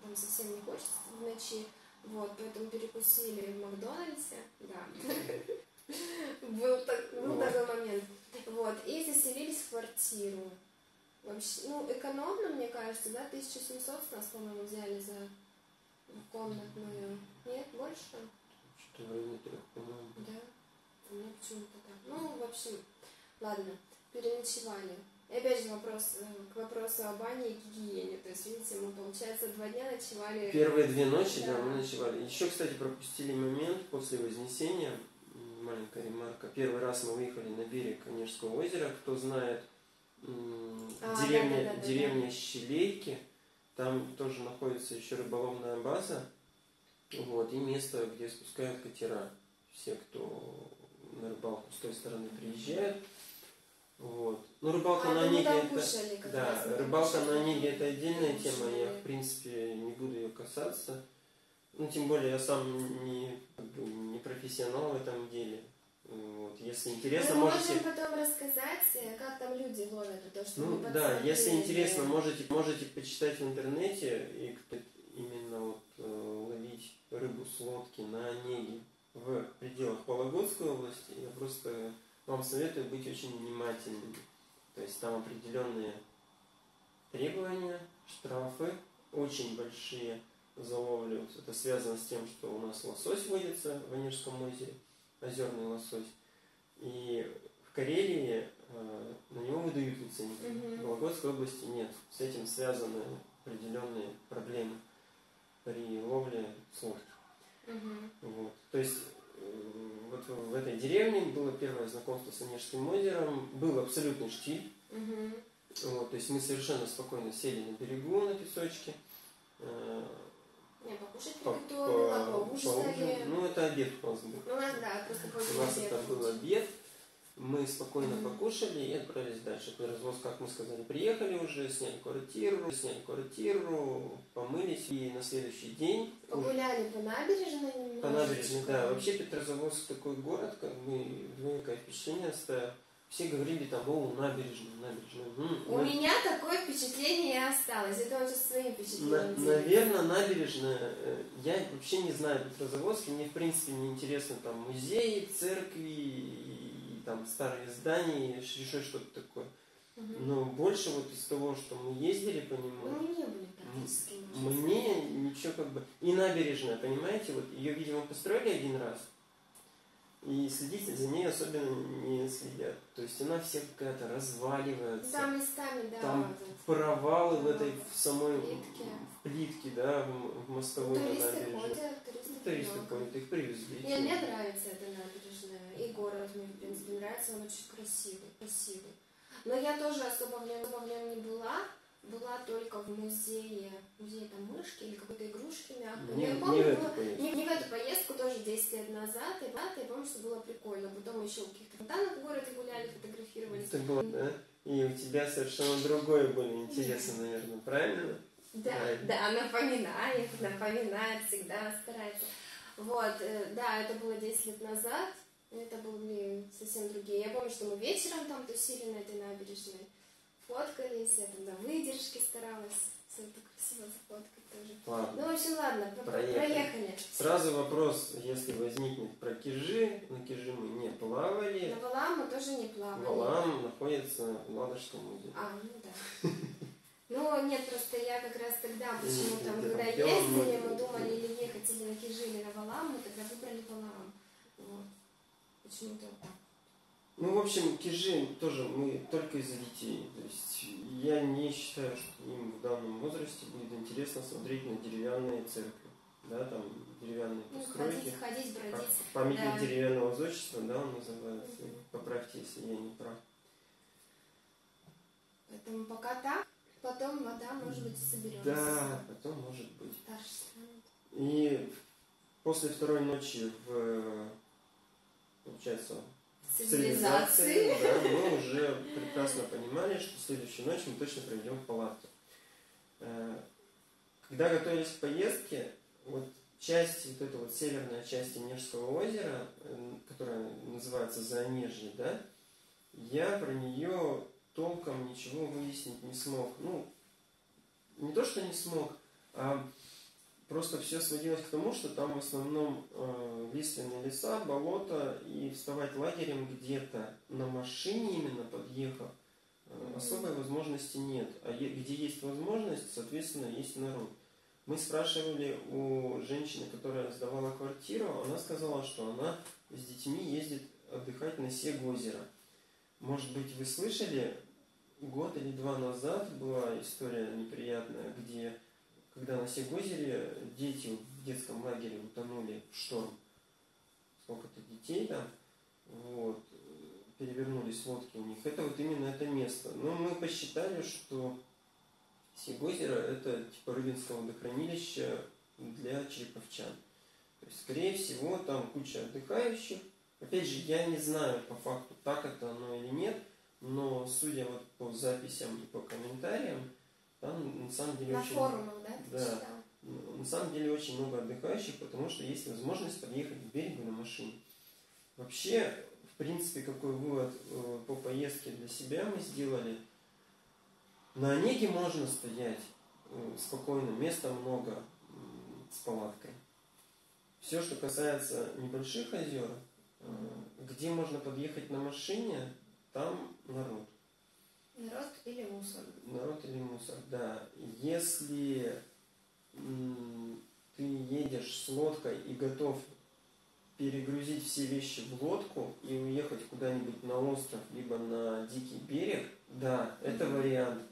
там совсем не хочется в ночи. Вот, поэтому перекусили в Макдональдсе. Да. [laughs] Был, так- был Вот. такой момент. Вот, и заселились в квартиру. Вообще, ну, экономно, мне кажется, да, 1700 с нас, по-моему, взяли за комнатную. Нет, больше? Что-то в районе трех, по-моему. Да, у меня почему-то так. Ну, в общем, ладно, переночевали. И опять же вопрос э, к вопросу о бане и гигиене. То есть, видите, мы, получается, два дня ночевали. Первые две ночи, да, Да. мы ночевали. Еще, кстати, пропустили момент после Вознесения. Маленькая ремарка. Первый раз мы выехали на берег Онежского озера. Кто знает, А, деревня, да-да-да-да-да. деревня Щелейки. Там тоже находится еще рыболовная база. Вот, и место, где спускают катера. Все, кто на рыбалку с той стороны приезжают. Вот. Ну, рыбалка А, на там это... кушали Да, рыбалка кушали. на Онеге это отдельная Кушали. тема, я в принципе не буду ее касаться. Ну, тем более я сам не, не профессионал в этом деле. Вот. Если интересно, мы можете... можем потом рассказать, э, как там люди ловят то, что Ну да, если интересно, можете, можете почитать в интернете и именно вот э, ловить рыбу с лодки на Онеге в пределах Вологодской области. Я просто вам советую быть очень внимательными. То есть там определенные требования, штрафы, очень большие за ловлю. Это связано с тем, что у нас лосось водится в Онежском озере, озерный лосось. И в Карелии э, на него выдают лицензию. Мгм. В Вологодской области нет. С этим связаны определенные проблемы при ловле с лодки. Мгм. Вот. То есть вот в этой деревне было первое знакомство с Онежским озером, был абсолютный штиль. Мгм. Вот, то есть мы совершенно спокойно сели на берегу на песочке. э, Я покушать по- приготовила, по- поужинали. поужинали. Ну, это обед у нас был. Ну, да, просто У нас это был обед. Мы спокойно покушали и отправились дальше. Петрозаводск, как мы сказали, приехали уже, сняли квартиру, сняли квартиру, помылись. И на следующий день Погуляли по набережной немножечко. по набережной, да. Вообще Петрозаводск такой город, как бы двоякое впечатление оставил. Все говорили там, о, набережная, набережная. М, У на- меня такое впечатление и осталось. Это он сейчас своим на- наверное, набережная. э, Я вообще не знаю Петрозаводске. Мне, в принципе, не интересно там музеи, церкви там старые здания, и еще что-то такое. Но больше вот из того, что мы ездили по нему, мы не были практически. можно мне ничего как бы... И набережная, понимаете, вот ее, видимо, построили один раз, и следить за ней особенно не следят. То есть она вся какая-то разваливается. Там местами, да. Там провалы в Да, этой в самой плитке. в плитке, да, в, в мостовой на Туристы набережной. ходят, Туристы много. ходят, их привезли. Мне, мне нравится эта набережная. И город мне, в принципе, нравится, он очень красивый. красивый. Но я тоже особо в нем, особо в нем не была. Была только в музее, музее там мышки или какой-то игрушки мягкой. Не, я не помню, в эту было- не, не в эту поездку, тоже 10 лет назад. И да, я помню, что было прикольно. Потом еще в каких-то фонтанах в городе гуляли, фотографировались. Это было, да? И у тебя совершенно другое были интересы, наверное, правильно? Да, Правильно. да, напоминает, напоминает, всегда старается. Вот, э, да, это было 10 лет назад, это были совсем другие. Я помню, что мы вечером там тусили на этой набережной. фоткались, я тогда выдержки старалась все это красиво зафоткать тоже. Ладно. Ну, в общем, ладно, Проехали. проехали. Сразу вопрос, если возникнет про Кижи, на Кижи мы не плавали. На Валам мы тоже не плавали. Валам находится в Ладожском музее. А, ну да. [laughs] Ну, нет, просто я как раз тогда, почему Нет, там, это когда ездили, мы думали или ехать или на Кижи, или на Валам, мы тогда выбрали Валам. Вот. Почему-то вот так. Ну, в общем, Кижи тоже мы только из-за детей. То есть я не считаю, что им в данном возрасте будет интересно смотреть на деревянные церкви. Да, там деревянные Ну, постройки. ходить, ходить, бродить. Памятник Да. деревянного зодчества, да, он называется. Поправьте, если я не прав. Поэтому пока так, потом вода, может быть, соберется. Да, потом может быть. Станет. И после второй ночи в, получается, Цивилизации. да, мы уже прекрасно понимали, что следующую ночь мы точно проведем в палатке. Э, Когда готовились к поездке, вот часть, вот эта вот северная часть Онежского озера, э, которая называется Заонежье, да, я про нее толком ничего выяснить не смог. Ну, не то, что не смог, а просто все сводилось к тому, что там в основном э, лиственные леса, болото, и вставать лагерем где-то на машине именно подъехав, э, особой возможности нет. А е- где есть возможность, соответственно, есть народ. Мы спрашивали у женщины, которая сдавала квартиру, она сказала, что она с детьми ездит отдыхать на Сегозеро. Может быть, вы слышали, год или два назад была история неприятная, где, когда на Сегозере дети в детском лагере утонули в шторм. Сколько-то детей там, вот, перевернулись лодки у них. Это вот именно это место. Но мы посчитали, что Сегозеро это типа Рыбинского водохранилища для череповчан. То есть, скорее всего, там куча отдыхающих. Опять же, я не знаю по факту, так это оно или нет, но судя вот по записям и по комментариям, там на самом деле На очень... форумах, да, Да. читал? На самом деле очень много отдыхающих, потому что есть возможность подъехать к берегу на машине. Вообще, в принципе, какой вывод э, по поездке для себя мы сделали. На Онеге можно стоять э, спокойно, места много с палаткой. Все, что касается небольших озер, э, где можно подъехать на машине, там народ. Народ или мусор? Народ или мусор, да. Если ты едешь с лодкой и готов перегрузить все вещи в лодку и уехать куда-нибудь на остров, либо на дикий берег, да, это вариант.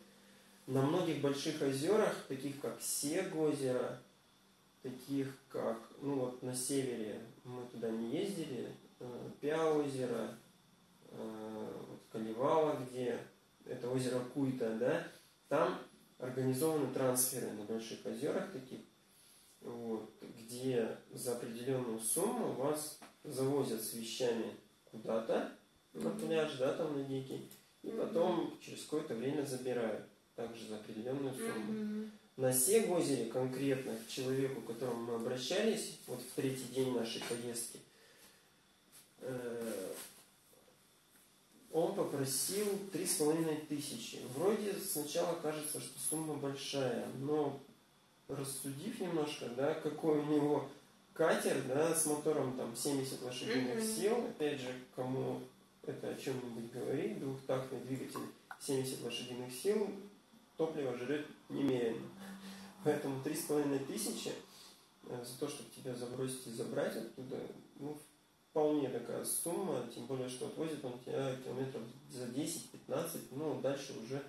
На многих больших озерах, таких как Сегозеро, таких как, ну вот на севере мы туда не ездили, э, Пяозеро, вот Калевала, где это озеро Куйта, да, там организованы трансферы на больших озерах таких, вот, где за определенную сумму вас завозят с вещами куда-то на пляж, да, там на дикий, и потом через какое-то время забирают, также за определенную сумму. Мгм. На Сегозере конкретно к человеку, к которому мы обращались, вот в третий день нашей поездки, э, он попросил три с половиной тысячи. Вроде сначала кажется, что сумма большая, но рассудив немножко, да, какой у него катер, да, с мотором там 70 лошадиных сил, опять же, кому это о чем-нибудь говорит, двухтактный двигатель 70 лошадиных сил, топливо жрет немерено. Поэтому три с половиной тысячи э, за то, чтобы тебя забросить и забрать оттуда, ну, вполне такая сумма, тем более, что отвозит он тебя километров за 10-15, ну, дальше уже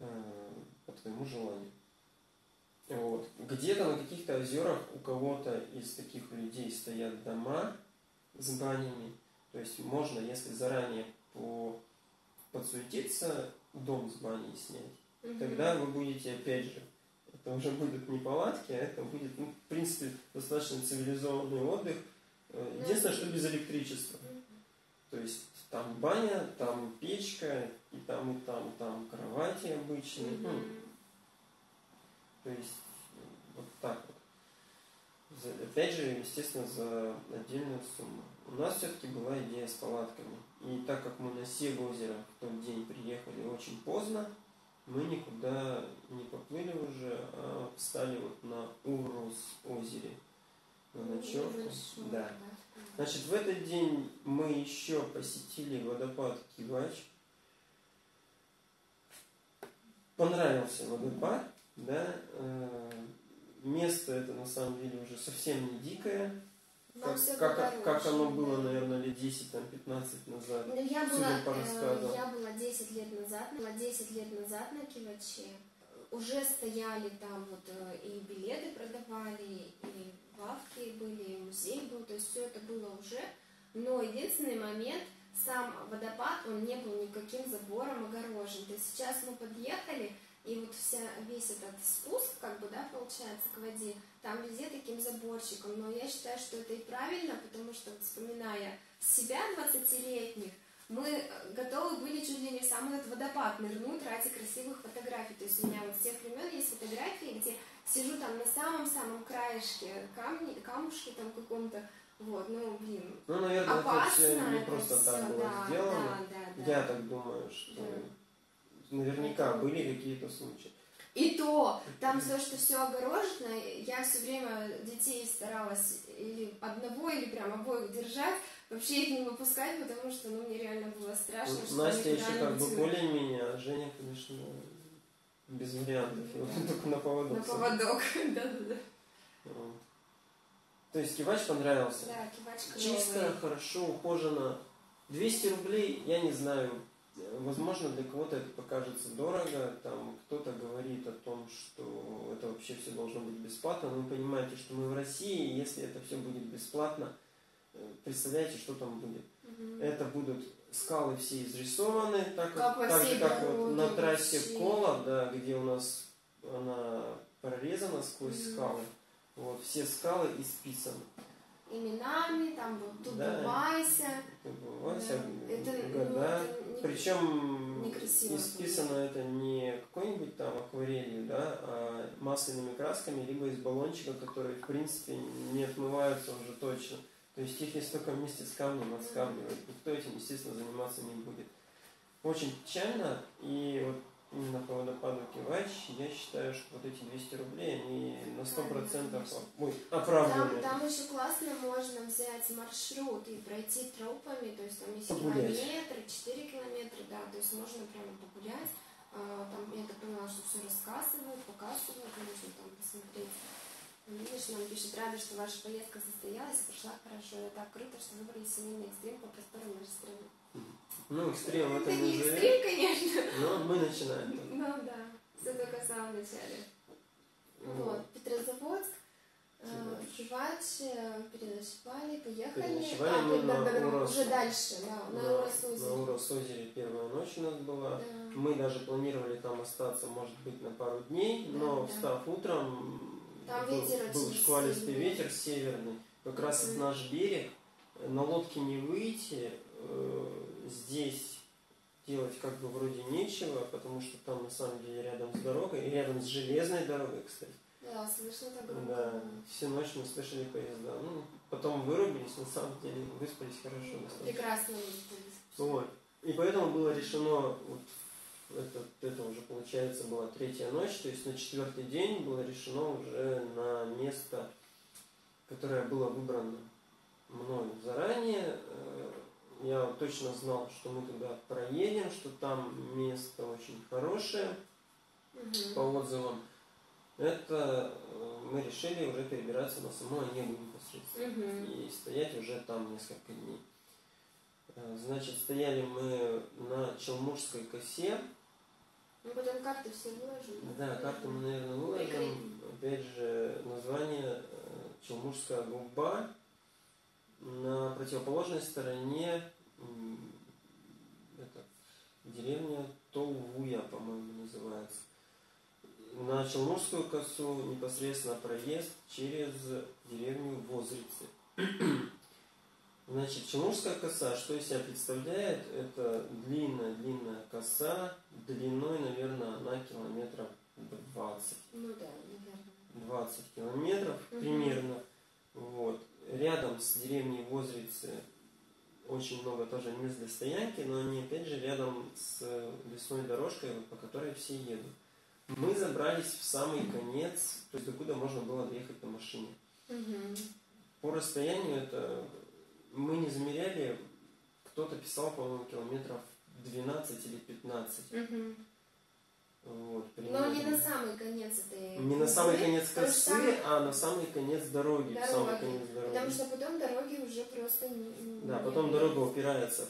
э, по твоему желанию. Вот. Где-то на каких-то озерах у кого-то из таких людей стоят дома с банями. То есть можно, если заранее по подсуетиться, дом с баней снять. Мгм. Тогда вы будете, опять же, это уже будут не палатки, а это будет, ну, в принципе, достаточно цивилизованный отдых. Ну, Единственное, что без электричества. То есть там баня, там печка, и там, и там, и там кровати обычные. Ну, Мгм. то есть э, вот так вот. За- опять же, естественно, за отдельную сумму. У нас все-таки была идея с палатками. И так как мы на Сегозеро в тот день приехали очень поздно, мы никуда не поплыли уже, а встали вот на Урус озере на ночевку. Да. Значит, в этот день мы еще посетили водопад Кивач. Понравился водопад, да. э, Место это на самом деле уже совсем не дикое, как, как, как оно было, да. наверное, лет 10-15 назад. Ну, я была, по э, я была 10 лет назад, была 10 лет назад на Киваче. Уже стояли там вот э, и билеты продавали, и лавки были, музей был, то есть все это было уже. Но единственный момент, сам водопад, он не был никаким забором огорожен. То есть сейчас мы подъехали, и вот вся, весь этот спуск, как бы, да, получается, к воде, там везде таким заборчиком. Но я считаю, что это и правильно, потому что, вспоминая себя 20-летних, мы э, готовы были чуть ли не в самый этот водопад нырнуть ради красивых фотографий. То есть у меня вот с тех времен есть фотографии, где сижу там на самом-самом краешке камни, камушки там каком-то, вот, ну, блин, Ну, наверное, это опасно. все не это просто всё, так было да, сделано. Да, да, да. Я так думаю, что Да. наверняка Поэтому- были какие-то случаи. И то, там все, что все огорожено, я все время детей старалась или одного, или прям обоих держать, вообще их не выпускать, потому что, ну, мне реально было страшно, Ну, что Настя еще как бы более-менее, а Женя, конечно, без вариантов. Только на поводок. на поводок, [laughs] да-да-да. Вот. То есть кивач понравился. Да, кивачка Чисто, хорошо, ухожено. 200 рублей, я не знаю, возможно, для кого-то это покажется дорого. Там кто-то говорит о том, что это вообще все должно быть бесплатно. Но вы понимаете, что мы в России, и если это все будет бесплатно, э, представляете, что там будет. Мгм. Это будут скалы все изрисованы, так, Как как, во так же, как вот на трассе вообще. Кола, да, где у нас она прорезана сквозь Мгм. скалы. Вот, все скалы исписаны. Именами, там вот тут Да. Дубайся. Да. Это, ну, года. это не- Причем некрасиво исписано это не какой-нибудь там акварелью, да, а масляными красками, либо из баллончика, которые, в принципе, не отмываются уже точно. То есть их если только вместе с камнем отскабливать. Никто этим, естественно, заниматься не будет. Очень печально, и вот именно по водопаду Кивач, я считаю, что вот эти 200 рублей, они на 100% ой, Там, оправданы. там еще классно можно взять маршрут и пройти тропами, то есть там есть Погулять. километры, 4 километра, да, то есть можно прямо погулять. А, Там, я так поняла, что все рассказывают, показывают, можно там посмотреть. Ну, Видишь, нам пишет, рада, что ваша поездка состоялась прошла хорошо. Это так круто, что выбрали семейный экстрим по просторам нашей страны. Ну, экстрем в Это этом не живет, экстрим, конечно, но мы начинаем. ну да, все только в самом начале. Вот. Вот, Петрозаводск, э, Кивач. Переночевали, поехали. Переночевали А, мы да, на да, да, Урос. уже дальше, да, на, на, Уросузе. на Урос-озере первая ночь у нас была. Да. Мы даже планировали там остаться, может быть, на пару дней, Да, но да. встав утром, Там был, ветер был шквалистый сильный. ветер северный, как раз в наш берег. На лодке не выйти, э, здесь делать как бы вроде нечего, потому что там на самом деле рядом с дорогой, и рядом с железной дорогой, кстати. Да, слышно так громко. Да, всю ночь мы слышали поезда. Ну, потом вырубились, на самом деле выспались хорошо достаточно. Прекрасно выспались. Вот. И поэтому было решено, вот это, это уже получается была третья ночь, то есть на четвертый день было решено уже на место, которое было выбрано мною заранее. Э, Я точно знал, что мы туда проедем, что там место очень хорошее Мгм. по отзывам. Это э, мы решили уже перебираться на само небо непосредственно Мгм. и стоять уже там несколько дней. Э, Значит, стояли мы на Челмужской косе. Ну, потом карты все выложим. Да, карту мы, наверное, выложим. Опять же, название э, Челмужская губа. На противоположной стороне это, деревня Толвуя, по-моему, называется. На Челмужскую косу непосредственно проезд через деревню Возрицы. [clears throat] Значит, Челмужская коса, что из себя представляет? Это длинная-длинная коса, длиной, наверное, она километров 20. Ну да, наверное. 20 километров Мгм. примерно. Вот. Рядом с деревней Возрицы очень много тоже мест для стоянки, но они опять же рядом с лесной дорожкой, по которой все едут. Мы забрались в самый конец, то есть докуда можно было доехать на машине. Мгм. По расстоянию это мы не замеряли, кто-то писал, по-моему, километров 12 или 15. Мгм. Вот, Но не примерно. на самый конец этой Не на самый конец косы, там а на самый конец дороги. в самый конец дороги. Потому что потом дороги уже просто не... Да, потом дорога упирается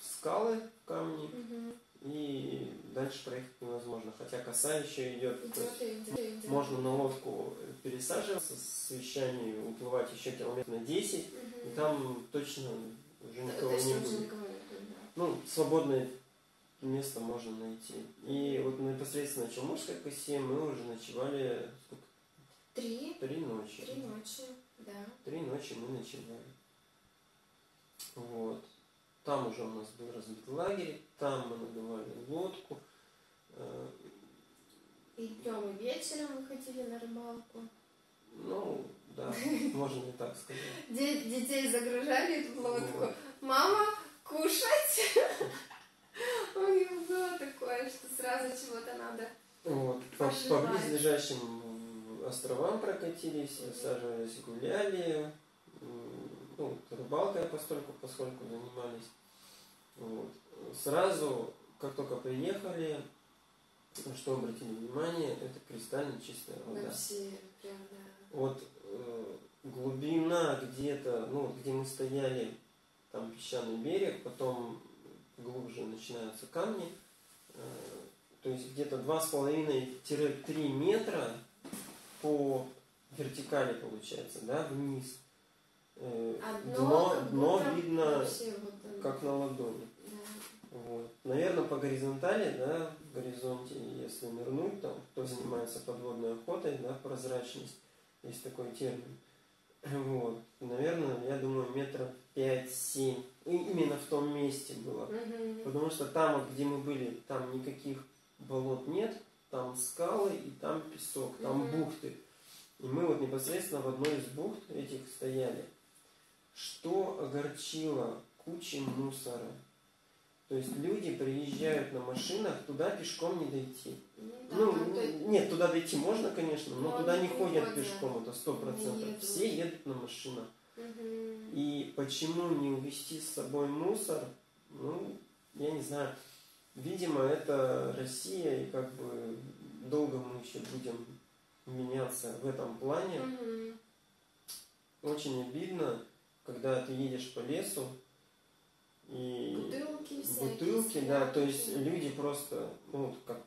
в скалы, камни, Мгм. И дальше проехать невозможно. Хотя коса еще идет. Идет идет, идет. можно на лодку пересаживаться с вещами, уплывать еще километр на 10, Мгм. и там точно уже никого точно не будет. никого не будет, да. Ну, свободное место можно найти. И вот непосредственно на Челмурской косе мы уже ночевали сколько? Три, три ночи. три ночи, да. Три ночи мы ночевали. Вот. Там уже у нас был разбит лагерь, там мы надували лодку. Э, И днем, и вечером выходили на рыбалку. Ну, да, [laughs] можно и так сказать. Де- детей загружали в лодку. Мама, кушать! [laughs] У них было такое, что сразу чего-то надо. Вот. По, близлежащим островам прокатились, высаживались, гуляли. Ну, рыбалкой постольку, поскольку занимались. Вот. Сразу, как только приехали, что обратили внимание, это кристально чистая вода. Вообще, прям, да. Вот э, глубина где-то, ну, где мы стояли, там песчаный берег, потом глубже начинаются камни, э, то есть где-то 2,5-3 метра по вертикали получается, да, вниз. Э, А дно, дно, видно вот, э, как на ладони. да. Вот. Наверное, по горизонтали, да, в горизонте, если нырнуть, там, кто занимается подводной охотой, да, прозрачность, есть такой термин. [clears throat] Вот. Наверное, я думаю, метров 5-7. Именно в том месте было. Потому что там, вот, где мы были, там никаких болот нет, там скалы и там песок, там бухты. И мы вот непосредственно в одной из бухт этих стояли. Что огорчило кучи мусора. То есть люди приезжают на машинах, туда пешком не дойти. Ну, да, Ну, есть, нет, туда дойти можно, конечно, но Но туда они не ходят ходят. пешком, это сто процентов. Все едут на машинах. мгм. И почему не увезти с собой мусор? Ну, я не знаю. Видимо, это Россия, и как бы долго мы еще будем меняться в этом плане. Мгм. Очень обидно, когда ты едешь по лесу, и Бутылки всякие. бутылки, да, то есть люди просто, ну, вот как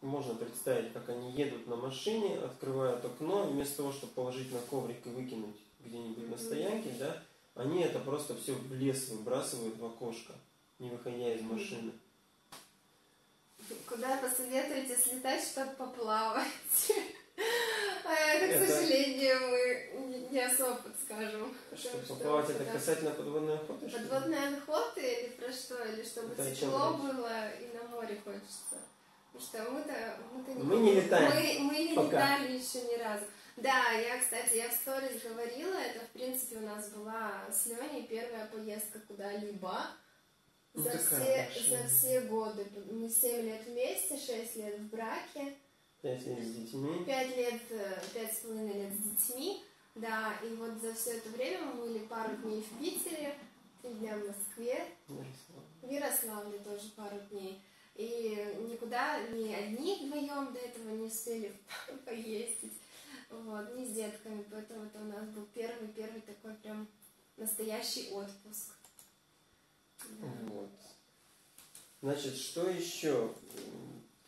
можно представить, как они едут на машине, открывают окно, вместо того, чтобы положить на коврик и выкинуть где-нибудь на стоянке, да, они это просто все в лес выбрасывают в окошко, не выходя из машины. Куда посоветуете слетать, чтобы поплавать? [laughs] А это, к Это- сожалению, мы не- не особо подскажем. Что поплавать, это касательно подводной охоты, что ли? Подводные охоты или про что? Или чтобы Это тепло было и на море хочется? Потому что мы-то, мы-то Мы не летаем. Мы, мы не Пока. летали еще ни разу. Да, я, кстати, я в сторис говорила, это, в принципе, у нас была с Леней первая поездка куда-либо. Ну, За все, за все годы. Мы 7 лет вместе, 6 лет в браке, Пять лет с детьми. 5 лет, э, пять с половиной лет с детьми. Да, и вот за все это время мы были пару дней в Питере, три дня в Москве, в Ярославле тоже пару дней. И никуда ни одни вдвоем до этого не успели [laughs] поездить. Вот, ни с детками. Поэтому это у нас был первый-первый такой прям настоящий отпуск. Да. Вот. Значит, что еще?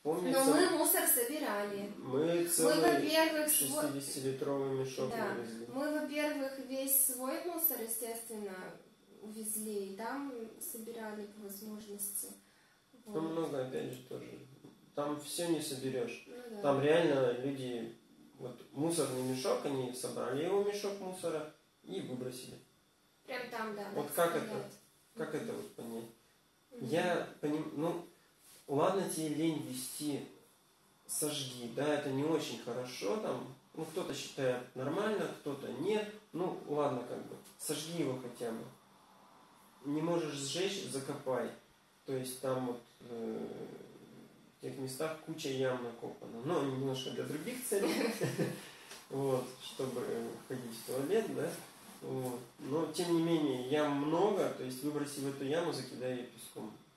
Помнится, Но мы мусор собирали. мы Мы, целый во-первых, свой- 60-литровый мешок Да. вывезли. мы, во-первых, весь свой мусор, естественно, увезли, и там собирали по возможности. Вот. Ну, много, опять же, тоже. Там все не соберешь. Ну да. Там реально люди, вот мусорный мешок, они собрали его мешок мусора и выбросили. Прям там, да. Вот как это? Как это вот понять? Мгм. Я поним... ну, ладно тебе лень вести, сожги, да, это не очень хорошо, там, ну, кто-то считает нормально, кто-то нет, ну, ладно, как бы, сожги его хотя бы. не можешь сжечь, закопай. То есть там вот э, в тех местах куча ям накопана. Но немножко для других целей. [laughs] Вот, чтобы ходить в туалет, да. Вот. Но тем не менее, ям много, то есть выброси в эту яму, закидай.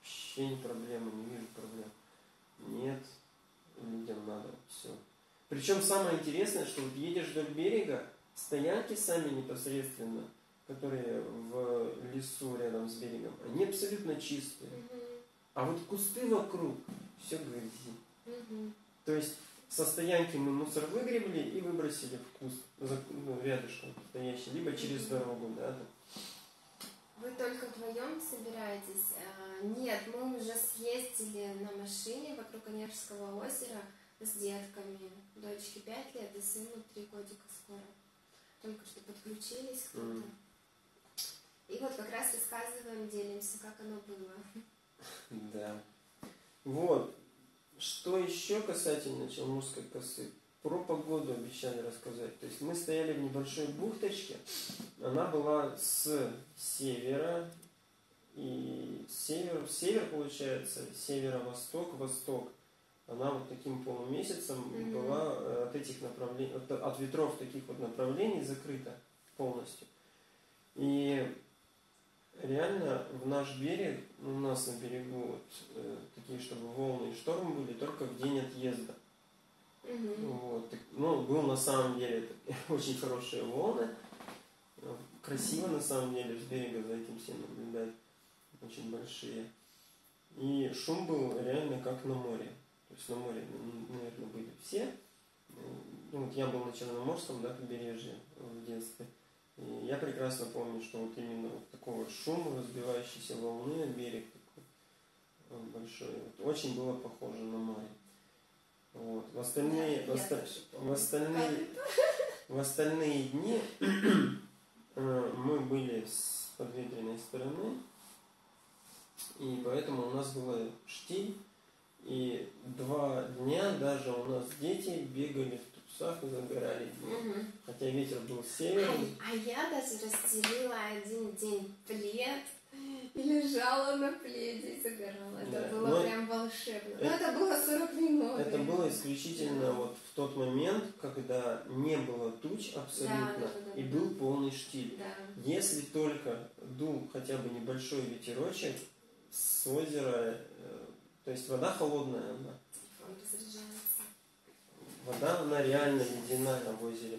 Вообще не проблема, не вижу проблем. Нет, людям надо все. Причем самое интересное, что вот едешь вдоль берега, стоянки сами непосредственно, которые в лесу рядом с берегом, они абсолютно чистые. А вот кусты вокруг, все грязи. То есть со стоянки мы мусор выгребли и выбросили в куст, ну, рядышком стоящий, либо через дорогу, да. Вы только вдвоем собираетесь? А, нет, мы уже съездили на машине вокруг Онежского озера с детками. Дочке 5 лет и сыну 3 годика скоро. Только что подключились кто-то. Mm. И вот как раз рассказываем, делимся, как оно было. Да. Вот. Что еще касательно Челмурской косы? Про погоду обещали рассказать. То есть мы стояли в небольшой бухточке. Она была с севера и север, север получается, северо-восток, восток. Она вот таким полумесяцем mm-hmm. была э, от этих направлений, от, от ветров таких вот направлений закрыта полностью. И реально в наш берег, у нас на берегу вот, э, такие, чтобы волны и штормы были только в день отъезда. Mm-hmm. Вот. Ну, был на самом деле [laughs] очень хорошие волны. Красиво на самом деле с берега за этим всем наблюдать. Очень большие. И шум был реально как на море. То есть на море, наверное, были все. Ну, вот я был на Черноморском, да, побережье в детстве. И я прекрасно помню, что вот именно вот такого шума, разбивающейся волны, берег такой большой, вот, очень было похоже на море. Вот. В остальные, в, оста... в, остальные, [laughs] в остальные дни э, мы были с подветренной стороны, и поэтому у нас была штиль, и два дня даже у нас дети бегали в трусах и загорали. Угу. Хотя ветер был северный. А, а я даже расстелила один день плед и лежала на пледе и загорала. Это да. было Но прям волшебно. Это, Но это было 40 минут. Это было исключительно да. вот в тот момент, когда не было туч абсолютно да, да, да, и был полный штиль. Да. Если только дул хотя бы небольшой ветерочек с озера, э, то есть вода холодная она. Вода, она реально ледяная в озере.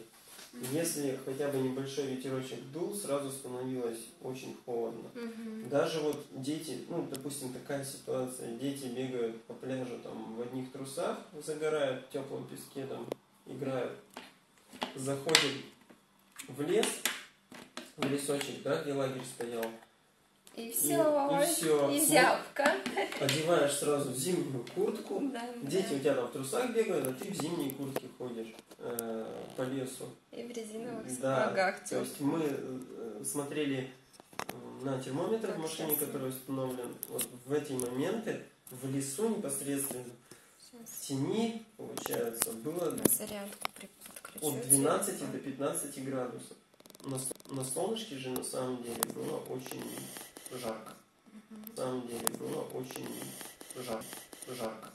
Если хотя бы небольшой ветерочек дул, сразу становилось очень холодно. Угу. Даже вот дети, ну, допустим, такая ситуация, дети бегают по пляжу там в одних трусах, загорают в теплом песке, там, играют, заходят в лес, в лесочек, да, где лагерь стоял, и все, и, и, все. и зябко. Одеваешь сразу зимнюю куртку. Да, Дети да. у тебя там в трусах бегают, а ты в зимней куртке ходишь э, по лесу. И в резиновых да, сапогах. То есть мы э, смотрели на термометр как в машине, сейчас. который установлен. Вот в эти моменты в лесу непосредственно сейчас. в тени, получается, было от 12 до 15 градусов. На, солнышке же на самом деле было очень жарко. На самом деле было очень жарко. жарко.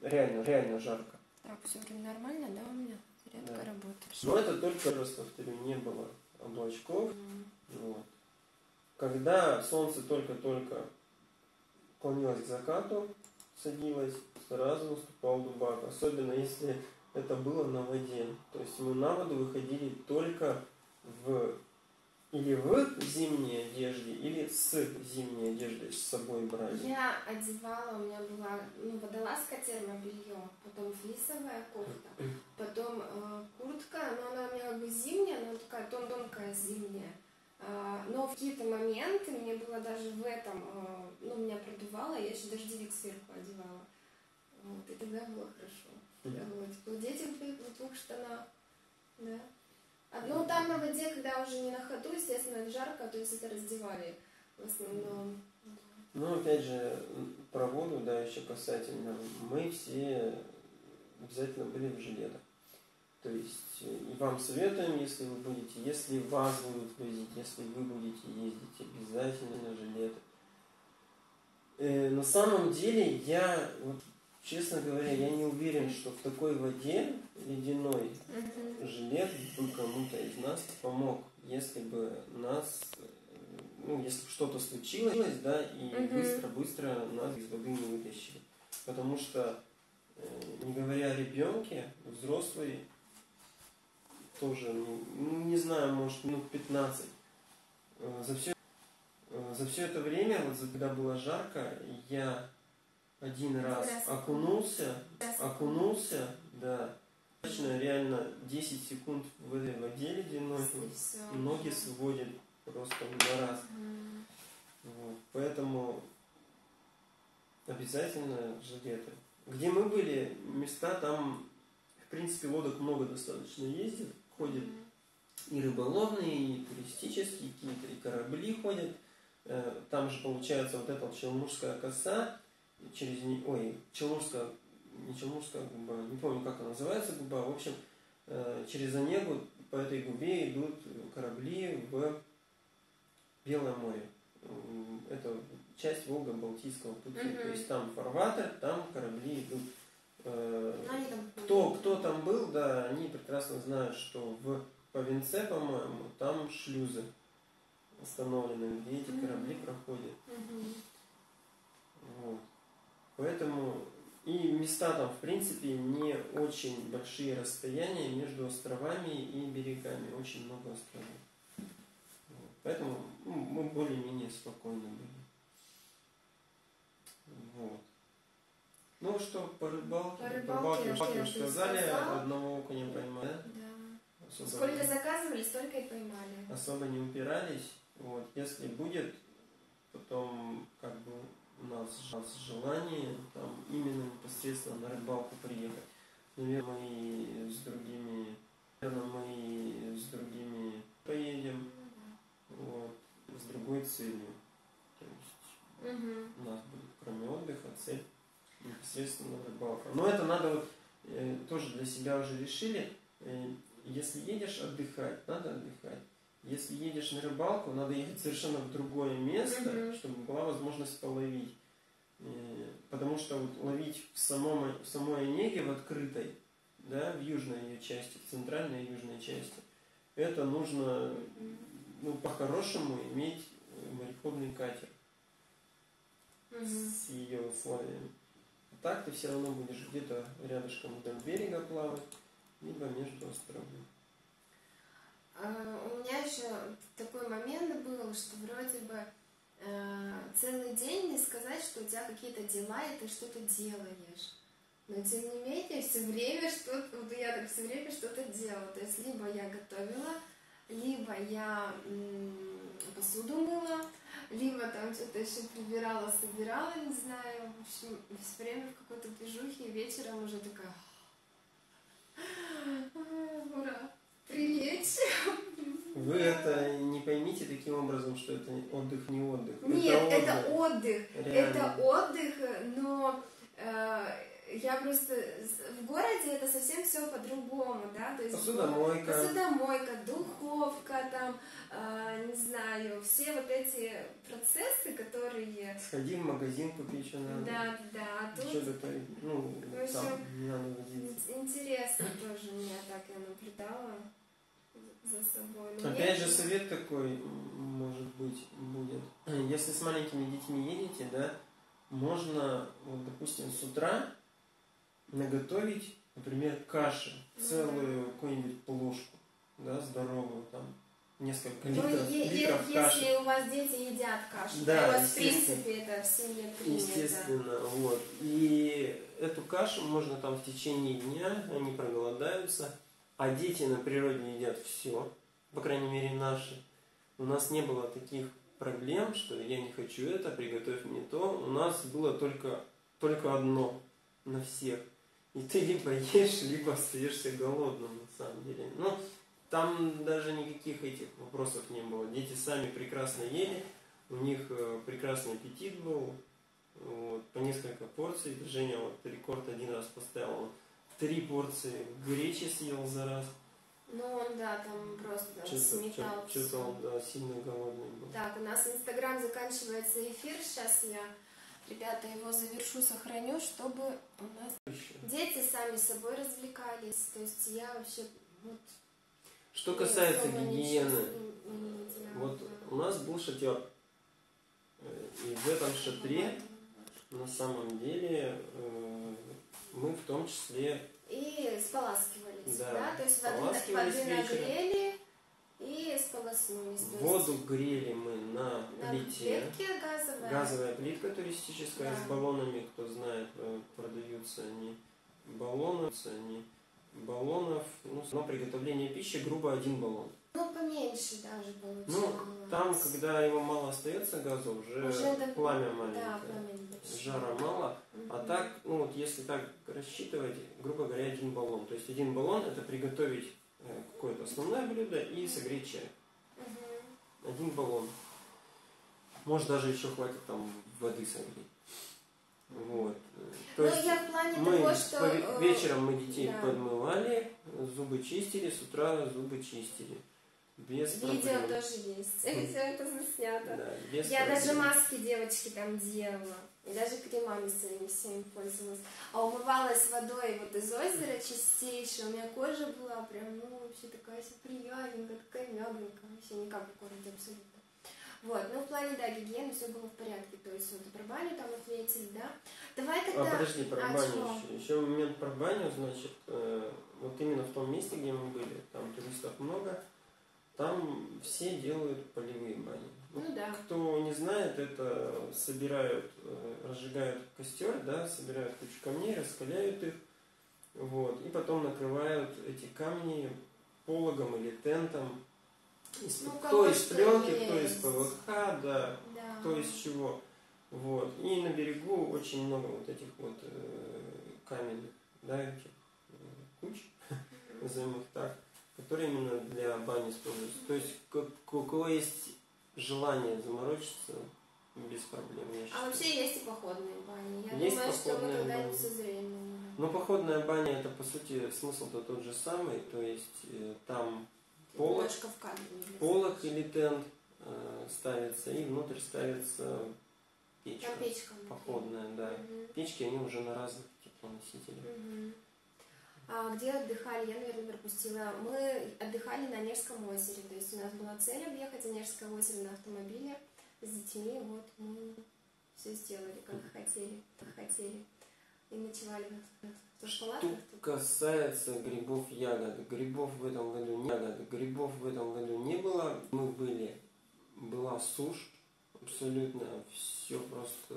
Реально, реально жарко. Так, все время нормально, да, у меня? Зарядка да. работает. Но это только, раз повторю, не было облачков. Mm. Вот. Когда солнце только-только клонилось к закату, садилось, сразу наступал дубак. Особенно если это было на воде. То есть мы на воду выходили только в или в зимней одежде, или с зимней одеждой с собой брали? Я одевала, у меня была ну, водолазка термобелье, потом флисовая кофта, потом э, куртка, но она у меня как бы зимняя, но такая тон тонкая зимняя. Э, но в какие-то моменты мне было даже в этом, э, ну, меня продувало, я еще дождевик сверху одевала. Вот, и тогда было хорошо. Тогда было тепло. Дети в двух штанах, да. Ну, там на воде, когда уже не на ходу, естественно, жарко, то есть это раздевали в основном. Ну, опять же, про воду, да, еще касательно. Мы все обязательно были в жилетах. То есть и вам советуем, если вы будете, если вас будут возить, если вы будете ездить, обязательно жилет Э, на самом деле, я, вот, честно говоря, я не уверен, что в такой воде ледяной Мгм. жилет бы кому-то из нас помог, если бы нас, э, ну, если бы что-то случилось, да, и быстро-быстро нас из воды не вытащили. Потому что, э, не говоря о ребенке, взрослый тоже, ну, не знаю, может, минут 15. Э, За все, за все это время, вот когда было жарко, я один раз окунулся, окунулся, да, точно реально 10 секунд в этой воде ледяной, ноги сводят просто на раз. Вот. Поэтому обязательно жилеты. Где мы были, места там, в принципе, лодок много достаточно ездит, ходит и рыболовные, и туристические какие-то, и корабли ходят. Э, Там же получается вот эта вот Челмурская коса, через не... ой, Челмурская, не Челмурская губа, не помню, как она называется губа, в общем, э, через Онегу по этой губе идут корабли в Белое море. Это часть Волга-Балтийского пути. Мгм. То есть там фарватер, там корабли идут. Э, Ну, кто, кто там был, да, они прекрасно знают, что в Повенце, по-моему, там шлюзы установлены, где эти корабли проходят. Мгм. Вот. Поэтому и места там, в принципе, не очень большие расстояния между островами и берегами. Очень много островов. Вот. Поэтому ну, мы более-менее спокойно были. Вот. Ну что, по рыбалке? По По рыбалке, рыбалке, уж же сказали, сказал. одного окуня поймали, да? Да. Особо Сколько не- заказывали, столько и поймали. особо не упирались. Вот, если будет, потом как бы у нас, ж- у нас желание там именно непосредственно на рыбалку приехать. Наверное, мы с другими, наверное, мы с другими поедем, вот, с другой целью. То есть Мгм. у нас будет кроме отдыха цель непосредственно рыбалка. Но это надо вот э, тоже для себя уже решили. Э, если едешь отдыхать, надо отдыхать. Если едешь на рыбалку, надо ехать совершенно в другое место, Мгм. чтобы была возможность половить. Потому что вот ловить в, самом, в самой Онеге, в открытой, да, в южной ее части, в центральной и южной части, это нужно ну, по-хорошему иметь э, мореходный катер Мгм. с ее условиями. А так ты все равно будешь где-то рядышком вдоль берега плавать, либо между островами. А, У меня еще такой момент был, что вроде бы э, целый день не сказать, что у тебя какие-то дела, и ты что-то делаешь. Но тем не менее, все время что-то, вот я так все время что-то делала. То есть либо я готовила, либо я посуду мыла, либо там что-то еще прибирала, собирала, не знаю. В общем, все время в какой-то движухе, и вечером уже такая... «А, Ура! Прилечь! Вы это не поймите таким образом, что это отдых не отдых. Нет, это это отдых. Реально. Это отдых, но э, я просто в городе это совсем все по-другому, да, то есть Посудомойка. посудомойка, духовка, там, э, не знаю, все вот эти процессы, которые, Сходи в магазин, купи, что надо. да, да, а Что тут готовить? Ну, В общем, там не надо водиться. ин- интересно тоже меня так я наблюдала за собой. Но Опять мне- же, совет такой, может быть, будет. [clears throat] Если с маленькими детьми едете, да, можно, вот, допустим, с утра наготовить, например, каши, Ну целую какую-нибудь плошку, да, здоровую, там, несколько Ну, литров, е- е- литров если каши. у вас дети едят кашу, Да, то у вас, в принципе, это в семье принято. Естественно, вот. И эту кашу можно там в течение дня, они проголодаются, а дети на природе едят все, по крайней мере наши. У нас не было таких проблем, что я не хочу это, приготовь мне то. У нас было только, только одно на всех. И ты либо ешь, либо остаешься голодным на самом деле. Ну, там даже никаких этих вопросов не было. Дети сами прекрасно ели, у них э, прекрасный аппетит был, вот, по несколько порций. Женя вот рекорд один раз поставил. Три порции гречи съел за раз. Ну, он, да, там просто Что-то, сметал что-то он да, сильно голодный был. Так, у нас Инстаграм заканчивается эфир. Сейчас я ребята, его завершу, сохраню, чтобы у нас дети сами собой развлекались. То есть я вообще вот Что касается гигиены, вот у нас был шатер. Э, И в этом шатре на самом деле э, мы в том числе И споласкивались, Да, да? То есть воды, споласкивались воды вечером. нагрели и сполоснулись. Воду грели мы на на плите. плитке газовой. Газовая плитка туристическая Да. с баллонами, кто знает, э, продаются они баллоны, они баллонов, ну, на приготовление пищи грубо один баллон. Ну, поменьше даже получилось. Ну, там, когда его мало остается газа, уже, Уже да- пламя маленькое, Да, пламя жара мало. А Мгм. так, ну вот если так рассчитывать, грубо говоря, один баллон. То есть один баллон это приготовить э, какое-то основное блюдо и согреть чай. Мгм. Один баллон. Может даже еще хватит там воды согреть. Вот. То Ну, есть я в плане мы того, что... э, вечером мы детей да. подмывали, зубы чистили, с утра зубы чистили. Без Видео проблем. тоже есть. [laughs] Все это заснято. Да, без Я даже проблем. маски девочки там делала. И даже кремами своими всеми пользовалась. А умывалась водой вот из озера чистейшей. У меня кожа была прям, ну, вообще такая вся приятненькая, такая мягенькая. Вообще не как в городе абсолютно. Вот, ну в плане, да, гигиены все было в порядке. То есть вот про баню там ответили, да. Давай А, тогда... подожди, про А, баню еще. Еще момент про баню, значит, э, вот именно в том месте, где мы были, там туристов много, там все делают полевые бани. Ну, Ну да. Кто не знает, это собирают, э, разжигают костер, да, собирают кучу камней, раскаляют их, вот, и потом накрывают эти камни пологом или тентом. Из- Ну, кто из пленки, кто из. ПВХ, да, Да. кто из чего. Вот. И на берегу очень много вот этих вот э, каменных, да, этих э, куч, [laughs] назовем их так, которые именно для бани используются. То есть у кого есть желание заморочиться, без проблем, я А вообще есть и походные бани. Я Есть думаю, что мы когда-нибудь созреем. Но походная баня это по сути смысл-то тот же самый, то есть э, там полок, полок или тент э, ставится и внутрь ставится печка. Там печка. Походная, да. Мгм. Печки, они уже на разных теплоносителях. Мгм. А где отдыхали? Я, наверное, пропустила. Мы отдыхали на Онежском озере. То есть у нас была цель объехать Онежское озеро на автомобиле с детьми. Вот мы все сделали, как хотели. Как хотели. И ночевали в палатках. Что касается грибов ягод, грибов в этом году не ягод, грибов в этом году не было. Мы были, была сушь, абсолютно все просто,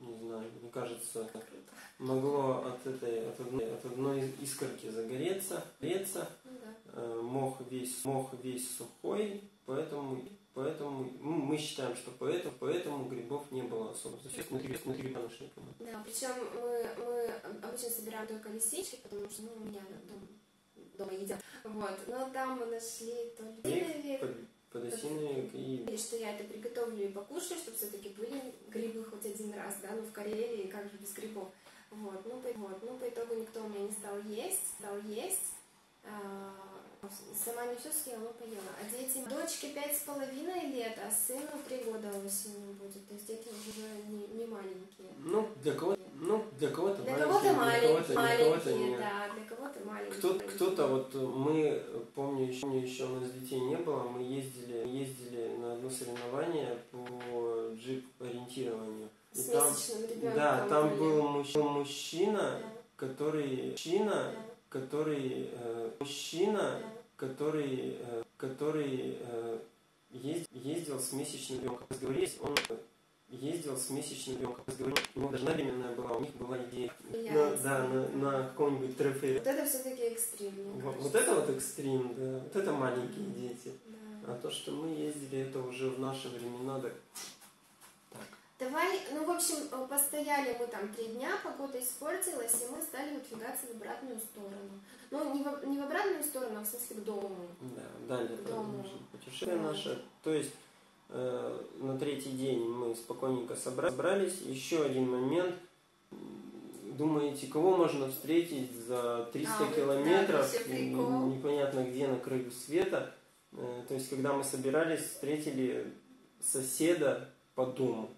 не знаю, мне кажется, Круто. Могло от этой, от одной, от одной искорки загореться, греться. Ну да. Э, мох весь, мох весь сухой, поэтому, поэтому ну, мы считаем, что поэтому, поэтому грибов не было особо. Есть внутри, внутри баночника. Да, причем мы, мы обычно собираем только лисички, потому что, ну, у меня дома, дома едят. Вот, но там мы нашли то ли И под, подосиновик и Или что я это приготовлю и покушаю, чтобы все-таки были грибы хоть один раз, да, ну в Карелии, как же без грибов. Вот, ну, по, вот, ну, по итогу никто у меня не стал есть, стал есть. А, сама не все съела, но поела. А дети, дочке пять с половиной лет, а сыну три года осенью будет. То есть дети уже не, не маленькие. ну для кого ну для кого-то Для маленькие, кого-то маленькие, для кого-то, для кого-то маленькие, нет. да, для кого-то маленькие. Кто, кто-то вот мы помню еще, еще у нас детей не было, мы ездили ездили на одно соревнование по джип ориентированию. И С там, ребенком. да, там был мужч- мужчина, Да, который мужчина, да, который э, мужчина, да. который, э, который э, ез- ездил с месячным ребенком. Разговорились, он э, ездил с месячным ребенком. Разговорились, у него даже беременная была, у них была идея. На, Яйца. да, на, на каком-нибудь трефере. Вот это все-таки экстрим. Вот, вот это вот экстрим, да. Вот это маленькие дети. Да. А то, что мы ездили, это уже в наши времена, так. Давай, ну, в общем, э, постояли мы там три дня, погода испортилась, и мы стали выдвигаться в обратную сторону. Ну, не в, не в обратную сторону, а в смысле к дому. Да, далее Дома. продолжим путешествие Да. наше. То есть э, на третий день мы спокойненько собра- собрались. Еще один момент. Думаете, кого можно встретить за 300 А, да, километров, прикол. непонятно где, на краю света? Э, то есть, когда мы собирались, встретили соседа по дому.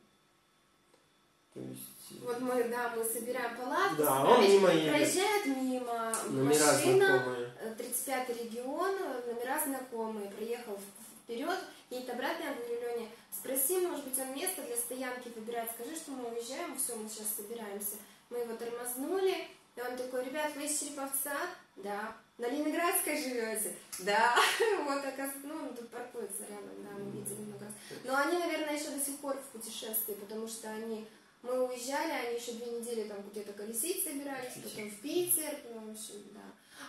То есть... Вот мы, да, мы собираем палатку, Да, он мимо проезжает мимо Номера машина, знакомые. э, 35 регион, номера знакомые, проехал вперед, едет обратно, я говорю, Лене, спроси, может быть, он место для стоянки выбирает, скажи, что мы уезжаем, все, мы сейчас собираемся. Мы его тормознули, и он такой, ребят, вы из Череповца? Да. На Ленинградской живете? Да. [laughs] Вот, оказывается, ну, он тут паркуется рядом, да, мы видели много раз. Но они, наверное, еще до сих пор в путешествии, потому что они мы уезжали, они еще две недели там где-то колесить собирались, потом в Питер, ну, в общем, да.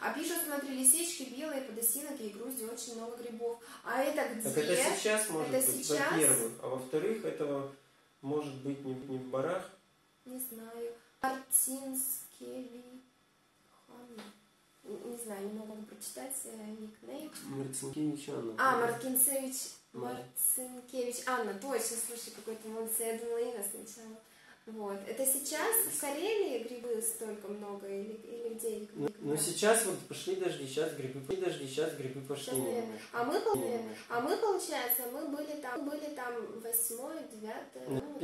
А пишут, смотри, лисички белые, подосиноки и грузди, очень много грибов. А это где? Так это сейчас может Это быть, сейчас? во-первых. А во-вторых, этого может быть не, не в барах. Не знаю. Мартинскеви. Ханна. Не знаю, не могу прочитать э, никнейм. Марцинкевич Анна. А, Маркинцевич, Да. Марцинкевич. Анна, точно, слушай, какой-то молодец. Я думала Инна сначала. Вот. Это сейчас в Карелии грибы столько много или, или где? Но, когда? но сейчас вот пошли дожди, сейчас грибы, пошли дожди, сейчас грибы пошли Сейчас, наверное. А мы, Немножко. а мы, получается, мы были там, были там восьмое, девятое, Ну, ну,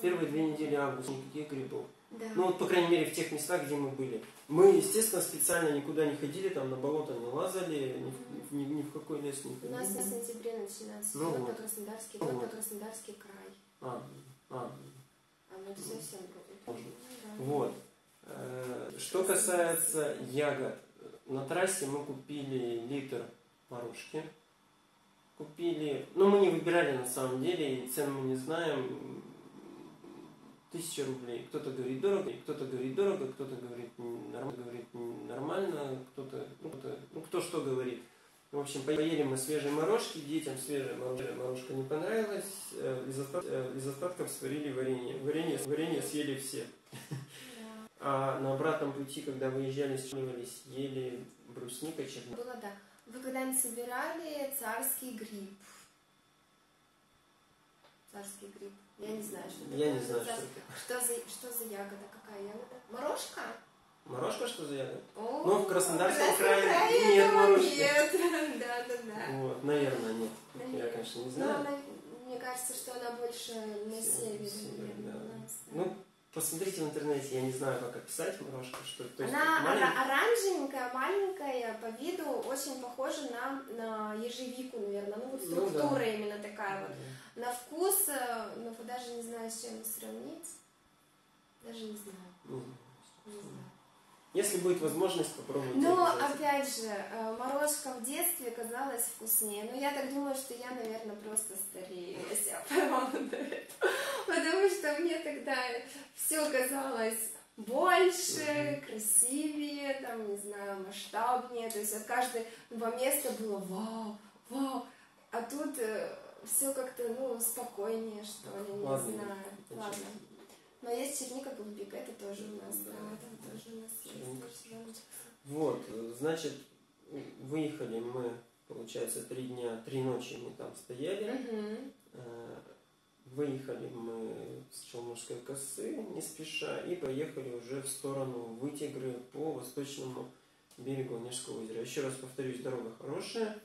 Первые, две недели августа никаких грибов. Да. Ну вот, по крайней мере, в тех местах, где мы были. Мы, естественно, специально никуда не ходили, там на болото не лазали, ни в, ни, ни в какой лес не У нас в ходили. сентябре начинается Ну вот. Краснодарский, Ну вот. Краснодарский край. А, а, А вот совсем. Э, Что касается ягод, на трассе мы купили литр морожки. Купили, ну мы не выбирали на самом деле, и цену мы не знаем, тысяча рублей. Кто-то говорит дорого, кто-то говорит дорого, кто-то говорит нормально, говорит нормально, кто-то, ну, кто, ну, кто что говорит. В общем, поели мы свежие морожки, детям свежая морож- морожка не понравилась, э, из, остат- э, из остатков сварили варенье. Варенье, варенье съели все. Да. А на обратном пути, когда выезжали, считывались, ели брусника, черника. Было, да. Вы когда-нибудь собирали царский гриб? Царский гриб. Я не знаю, что Я такое не знаю, что это. Что за, что за ягода? Какая ягода? Морожка? Морожка что за ягода? О, Ну, в Краснодарском крае нет этого морожки. Нет, да, да, да. Вот, наверное, нет. Я, конечно, не Но знаю. она, мне кажется, что она больше на Север, севере. север, да. Ну, посмотрите в интернете, я не знаю, как описать морожку. Что, то есть Она маленькая- ора- оранжевенькая, маленькая, по виду очень похожа на, на ежевику, наверное. Ну, вот Ну, да. структура именно такая вот. На вкус, э, ну, даже не знаю, с чем сравнить. Даже не знаю. Не знаю. Не знаю. Если будет возможность, попробуйте. Но, обязательно. опять же, э, морожка в детстве казалась вкуснее. Но я так думаю, что я, наверное, просто старею. Я [laughs] на это. Потому что мне тогда все казалось больше, красивее, там, не знаю, масштабнее. То есть от каждого места было вау, вау. А тут все как-то, ну, спокойнее, что ли, не Ладно, знаю. Ладно. Но есть черника, голубика, это тоже у нас, да, там тоже у нас есть. Вот, значит, выехали мы, получается, три дня, три ночи мы там стояли. Э, Выехали мы с Челмужской косы не спеша и поехали уже в сторону Вытигры по восточному берегу Онежского озера. Еще раз повторюсь, дорога хорошая.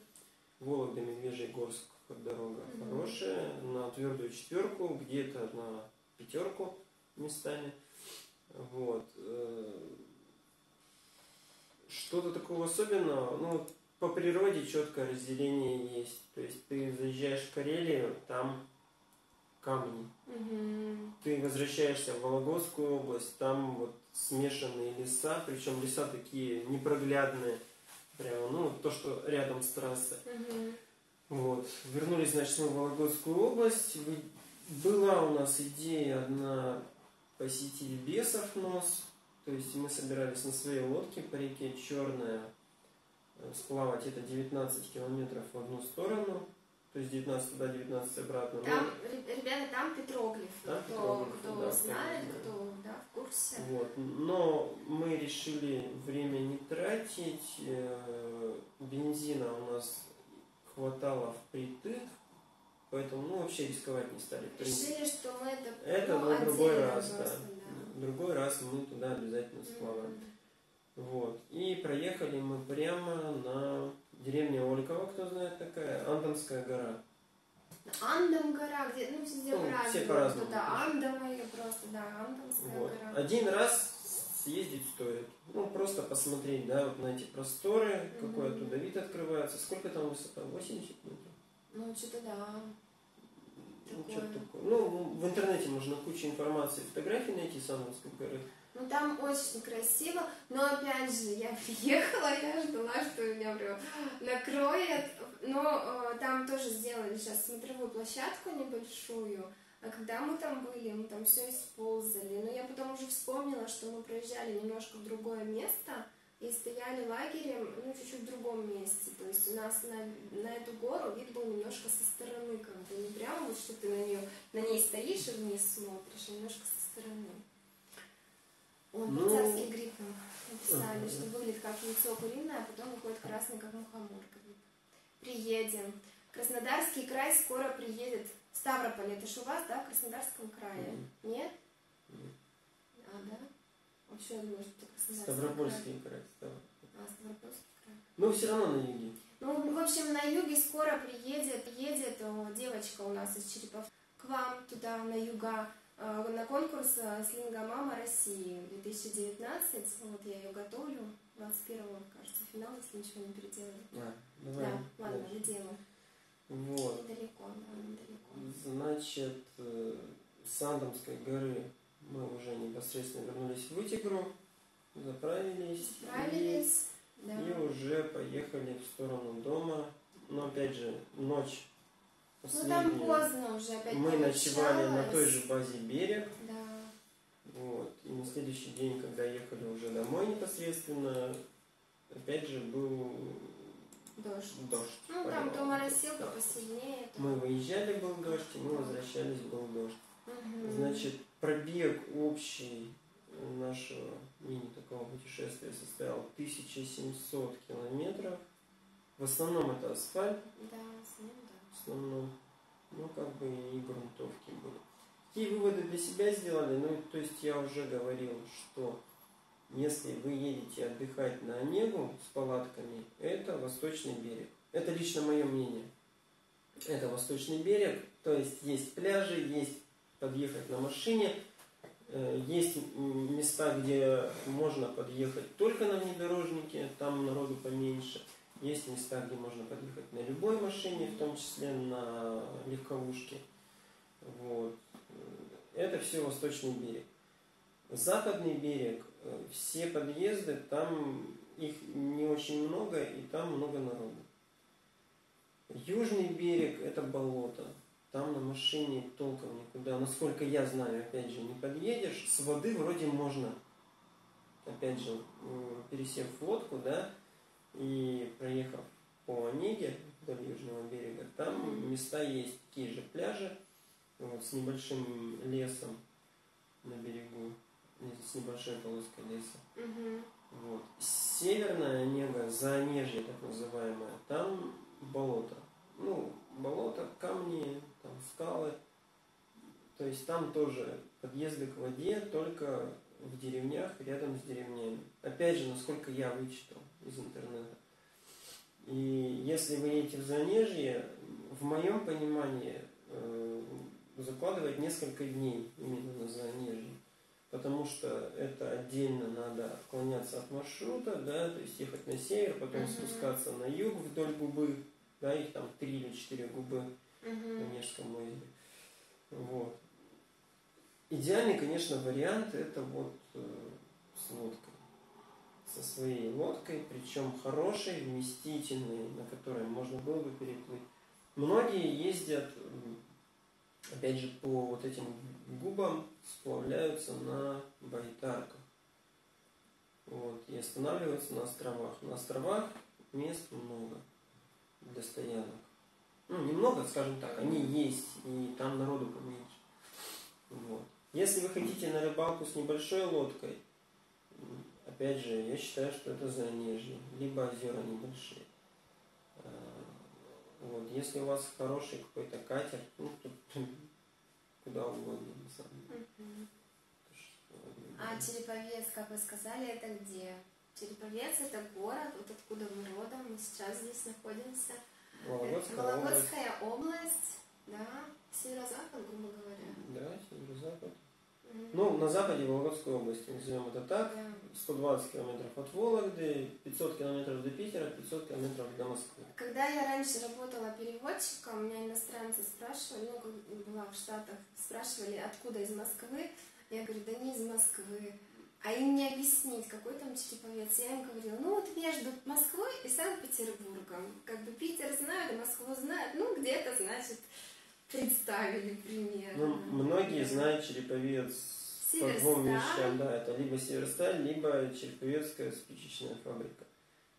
Вологда, Медвежий-Горск дорога Мгм. хорошая. На твердую четверку, где-то на пятерку местами. Вот. Э, Что-то такого особенного, ну, по природе четкое разделение есть. То есть ты заезжаешь в Карелию, там камни. Мгм. Ты возвращаешься в Вологодскую область, там вот смешанные леса, причем леса такие непроглядные, прямо, ну, то, что рядом с трассой. Мгм. Вот. Вернулись, значит, мы в Вологодскую область. Была у нас идея одна посетить бесов нос. То есть мы собирались на своей лодке по реке Черная э, сплавать это 19 километров в одну сторону. То есть 19 туда, 19 обратно. Ну, Там, ре- ребята, там петроглиф. Там кто петроглифы, кто да, знает, конечно. кто да, в курсе. Вот. Но мы решили время не тратить. э, Бензина у нас хватало впритык, поэтому ну, вообще рисковать не стали. Решили, что мы это, Это ну, на другой раз, да. просто, да. Другой раз мы туда обязательно сплаваем. Мгм. Вот. И проехали мы прямо на деревню Ольково, кто знает такая, Антонская гора. Андам гора, где, ну, везде Ну, все по-разному, Да, конечно. Андамая просто, да, Андамская Вот. гора. Один раз съездить стоит. Ну, просто посмотреть, да, вот на эти просторы, какой Мгм. оттуда вид открывается. Сколько там высота? 80 метров? Ну, что-то да. Ну, Такое. что-то такое. Ну, в интернете можно кучу информации, фотографий найти Сандовской горы. Ну, там очень красиво, но, опять же, я [laughs] приехала, я ждала, что меня прям накроет, но э, там тоже сделали сейчас смотровую площадку небольшую, а когда мы там были, мы там все использовали, но я потом уже вспомнила, что мы проезжали немножко в другое место и стояли лагерем, ну, чуть-чуть в другом месте, то есть у нас на, на эту гору вид был немножко со стороны, как бы не прямо вот, что ты на нее, на ней стоишь и вниз смотришь, а немножко со стороны. Он Ну, царский гриб нам написали, что выглядит как яйцо куриное, а потом выходит красный, как мухомор. Приедем. Краснодарский край скоро приедет. Ставрополь, это же у вас, да, в Краснодарском крае? Мгм. Нет? Мгм. А, да? Вообще, я думаю, что это Ставропольский край. Край. А, Ставропольский край. Но все равно на юге. Ну, в общем, на юге скоро приедет, едет девочка у нас из Черепов к вам туда, на юга, э, на конкурс э, «Слинга Мама России» 2019. Вот я ее готовлю. 21-го, кажется, финал, если ничего не переделали. А, давай. Да, ладно, дальше. доделаю. Вот. Недалеко, да, недалеко. Значит, э, с Андомской горы мы уже непосредственно вернулись в Вытигру, заправились. и- Справились, да. И уже поехали в сторону дома. Но опять же, ночь Ну там последняя. поздно уже опять Мы ночевали на той же базе берег. Да. Вот. И на следующий день, когда ехали уже домой непосредственно, опять же был Дождь. дождь. Ну там то моросилка Да. посильнее. то- Мы выезжали, был дождь, и мы возвращались, был дождь. Мгм. Значит, пробег общий нашего мини такого путешествия составил 1700 километров. В основном это асфальт, Да, с ним, да. в основном, ну как бы и грунтовки были. Какие выводы для себя сделали? Ну, то есть я уже говорил, что если вы едете отдыхать на Онегу с палатками, это восточный берег. Это лично мое мнение. Это восточный берег, то есть есть пляжи, есть подъехать на машине, есть м, места, где можно подъехать только на внедорожнике, там народу поменьше. Есть места, где можно подъехать на любой машине, в том числе на легковушке. Вот. Это все восточный берег. Западный берег, э, все подъезды, там их не очень много, и там много народу. Южный берег это болото. Там на машине толком никуда, насколько я знаю, опять же, не подъедешь. С воды вроде можно, опять же, пересев в лодку, да, и проехав по Онеге вдоль южного берега, там места есть, такие же пляжи, вот, с небольшим лесом на берегу, с небольшой полоской леса. Мгм. Вот. Северная Онега, Заонежье так называемое, там болото. Ну, болото, камни, там скалы. То есть там тоже подъезды к воде только в деревнях, рядом с деревнями. Опять же, насколько я вычитал из интернета. И если вы едете в Занежье, в моем понимании э, закладывать несколько дней именно на Занежье. Потому что это отдельно надо отклоняться от маршрута, да, то есть ехать на север, потом Мгм. спускаться на юг вдоль губы, да, их там три или четыре губы в Мгм. Онежском озере. Вот. Идеальный, конечно, вариант это вот э, с лодкой. Со своей лодкой, причем хорошей, вместительной, на которой можно было бы переплыть. Многие ездят, опять же, по вот этим губам, сплавляются на байтарках. Вот, и останавливаются на островах. На островах мест много для стоянок. Ну, немного, скажем так, они есть, и там народу поменьше. Вот. Если вы хотите на рыбалку с небольшой лодкой, опять же, я считаю, что это Занежье, либо озера небольшие. А, Вот. Если у вас хороший какой-то катер, ну, тут [laughs] куда угодно, на самом деле. А Череповец, как вы сказали, это где? Череповец это город, вот откуда мы родом, мы сейчас здесь находимся. Это Вологодская область. Вологодская область, да, Северо-запад, грубо говоря. Да, северо-запад. Ну, на западе Вологодской области, назовем это так. Да. 120 километров от Вологды, 500 километров до Питера, 500 километров до Москвы. Когда я раньше работала переводчиком, меня иностранцы спрашивали, ну, была в Штатах, спрашивали, откуда из Москвы. Я говорю, да не из Москвы. А им не объяснить, какой там череповец. Я им говорила, ну вот между Москвой и Санкт-Петербургом. Как бы Питер знают, а Москву знают. Ну, где-то, значит, представили примерно. Ну, многие знают череповец по двум вещам, да, это либо Северсталь, либо Череповецкая спичечная фабрика.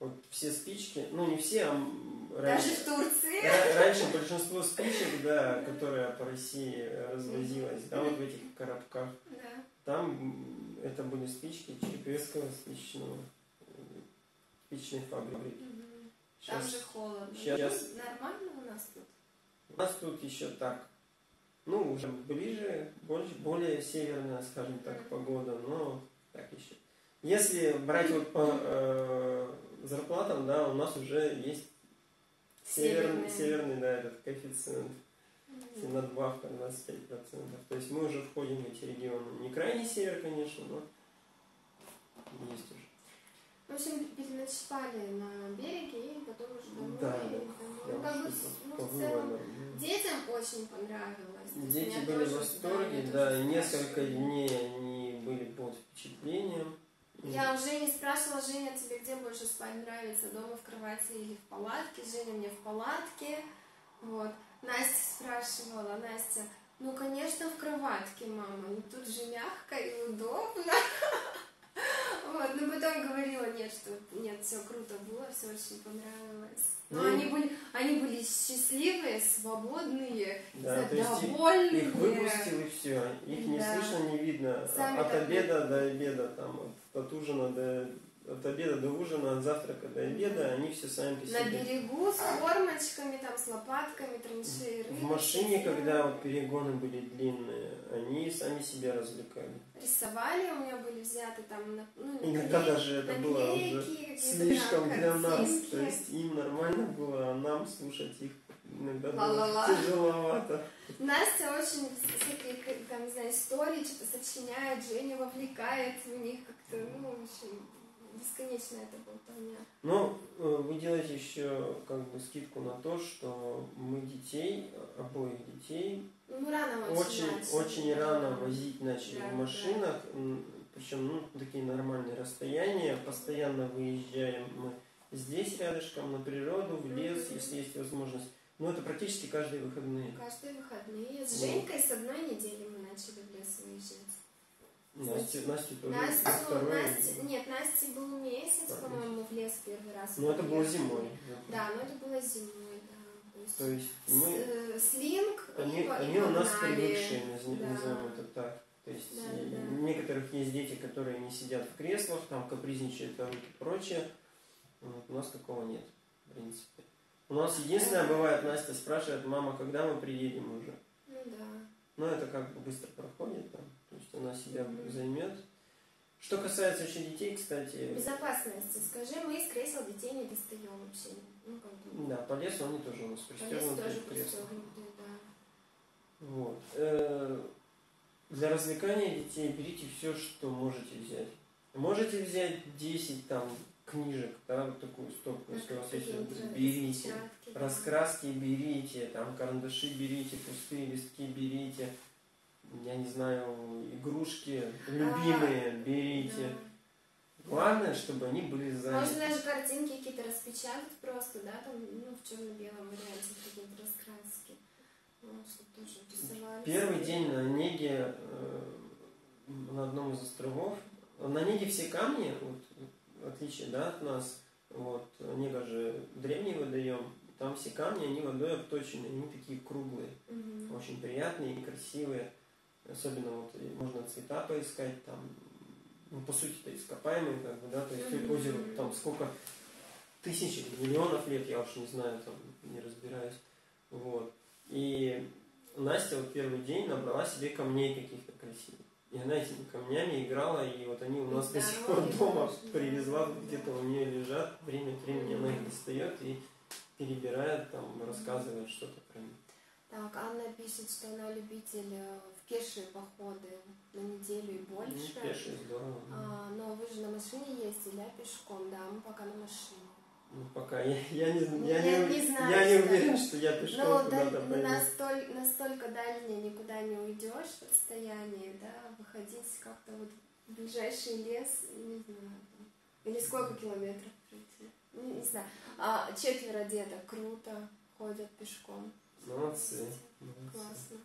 Вот все спички, ну не все, а м, Даже раньше, в Турции. ра- раньше большинство спичек, да, которые по России развозилось, да, вот в этих коробках, Да. там это были спички Череповецкого спичечного э, спичечной фабрики. Там Сейчас же холодно. щас- Ну, нормально у нас тут. у нас тут еще так, ну уже ближе, больше, более северная, скажем так, погода, но так еще. Если брать вот по э, зарплатам, да, у нас уже есть северный, Северная. северный, да, этот коэффициент, Мгм. надбавка 25%. То есть мы уже входим в эти регионы. Не крайний север, конечно, но есть уже. В общем, переночевали на береге и потом уже домой. Да, и да. Ну, как бы, по ну, в целом, детям очень понравилось. Дети были в восторге, да, тоже и несколько дней они были под впечатлением. Я у Жени спрашивала, Женя, тебе где больше спать нравится, дома в кровати или в палатке? Женя мне в палатке. Вот. Настя спрашивала, Настя, ну, конечно, в кроватке, мама, ну тут же мягко и удобно. [laughs] Вот, но потом говорила, нет, что нет, все круто было, все очень понравилось. Но Ну, они были, они были счастливые, свободные, Да, есть их- довольные. их выпустил и все. Их не Да. слышно, не видно. Сами от обеда до обеда, там, от ужина до от обеда до ужина, от завтрака до обеда, они все сами по На себе. берегу с кормочками, там, с лопатками, траншеи, В машине, когда вот перегоны были длинные, они сами себя развлекали. Рисовали, у меня были взяты там, на- ну, Иногда наклей- даже это было наклейки, уже какие-то слишком для нас. То есть им нормально было, а нам слушать их иногда Ла-ла-ла. было тяжеловато. Настя очень всякие, там, не знаю, истории что-то сочиняет, Женя вовлекает в них как-то, ну, общем, бесконечно это болтовня. Но э, вы делаете еще как бы скидку на то, что мы детей, обоих детей, Ну, рано очень, очень рано возить начали Да, в машинах, причем ну, такие нормальные расстояния, постоянно выезжаем мы здесь рядышком, на природу, в лес, Мгм. если есть возможность. Но это практически каждые выходные. Каждые выходные. С. Женькой с одной недели мы начали в лес выезжать. Настя, Настя тоже Настю, второй. Насте, нет, Насте был месяц, Да, по-моему, в лес первый раз. Но это было зимой. Да, но это было зимой, да. То есть, То есть с- мы, э, слинг они, и, они у нас привыкшие, Да. назовем это так. То есть Да, да, да. у некоторых есть дети, которые не сидят в креслах, там капризничают там и прочее. Вот, у нас такого нет, в принципе. У нас единственное бывает, Настя спрашивает, мама, когда мы приедем уже? Ну да. Но это как бы быстро проходит, там, она себя займет. Что касается еще детей, кстати, Безопасности. Скажи, мы из кресел детей не достаем вообще. Ну, как бы. да, по лесу они тоже у нас По лесу пристегнуты тоже пристегнутые, да. Вот. Э, Для развлекания детей берите все, что можете взять. Можете взять 10 там книжек, да, вот такую стопку, если у вас есть, берите. Раскраски берите, там карандаши берите, пустые листки берите, я не знаю, игрушки любимые берите. Да. Главное, чтобы они были Можно заняты. даже картинки какие-то распечатать просто, да, там, ну, в черно-белом варианте какие-то раскраски. Чтобы тоже. Первый день на Неге, э, на одном из островов, на Неге все камни, вот, в отличие да, от нас, вот, Нега же древний водоем, там все камни, они водой обточены, они такие круглые, Мгм. очень приятные и красивые. Особенно вот можно цвета поискать, там, ну, по сути, это ископаемые, как бы, да, то есть Мгм. озеро там сколько тысяч или миллионов лет, я уж не знаю, там, не разбираюсь. Вот. И Настя вот первый день набрала себе камней каких-то красивых. И она этими камнями играла, и вот они у нас до сих пор дома привезла, где-то у нее лежат, время от времени она их достает и перебирает, там, рассказывает что-то про них. Так, Анна пишет, что она любитель э, пешие походы на неделю и больше. Ну, пешие здорово. А, но вы же на машине ездили, а пешком, да, мы пока на машине. Ну, пока я, я, не, Ну, я, я не, не знаю, я не уверен, что я пешком Ну, куда-то пойду. настоль- настолько дальнее никуда не уйдешь в расстоянии, да, выходить как-то вот в ближайший лес, не знаю, или сколько километров пройти, не, не знаю. А четверо деток круто ходят пешком. Молодцы. молодцы. Классно.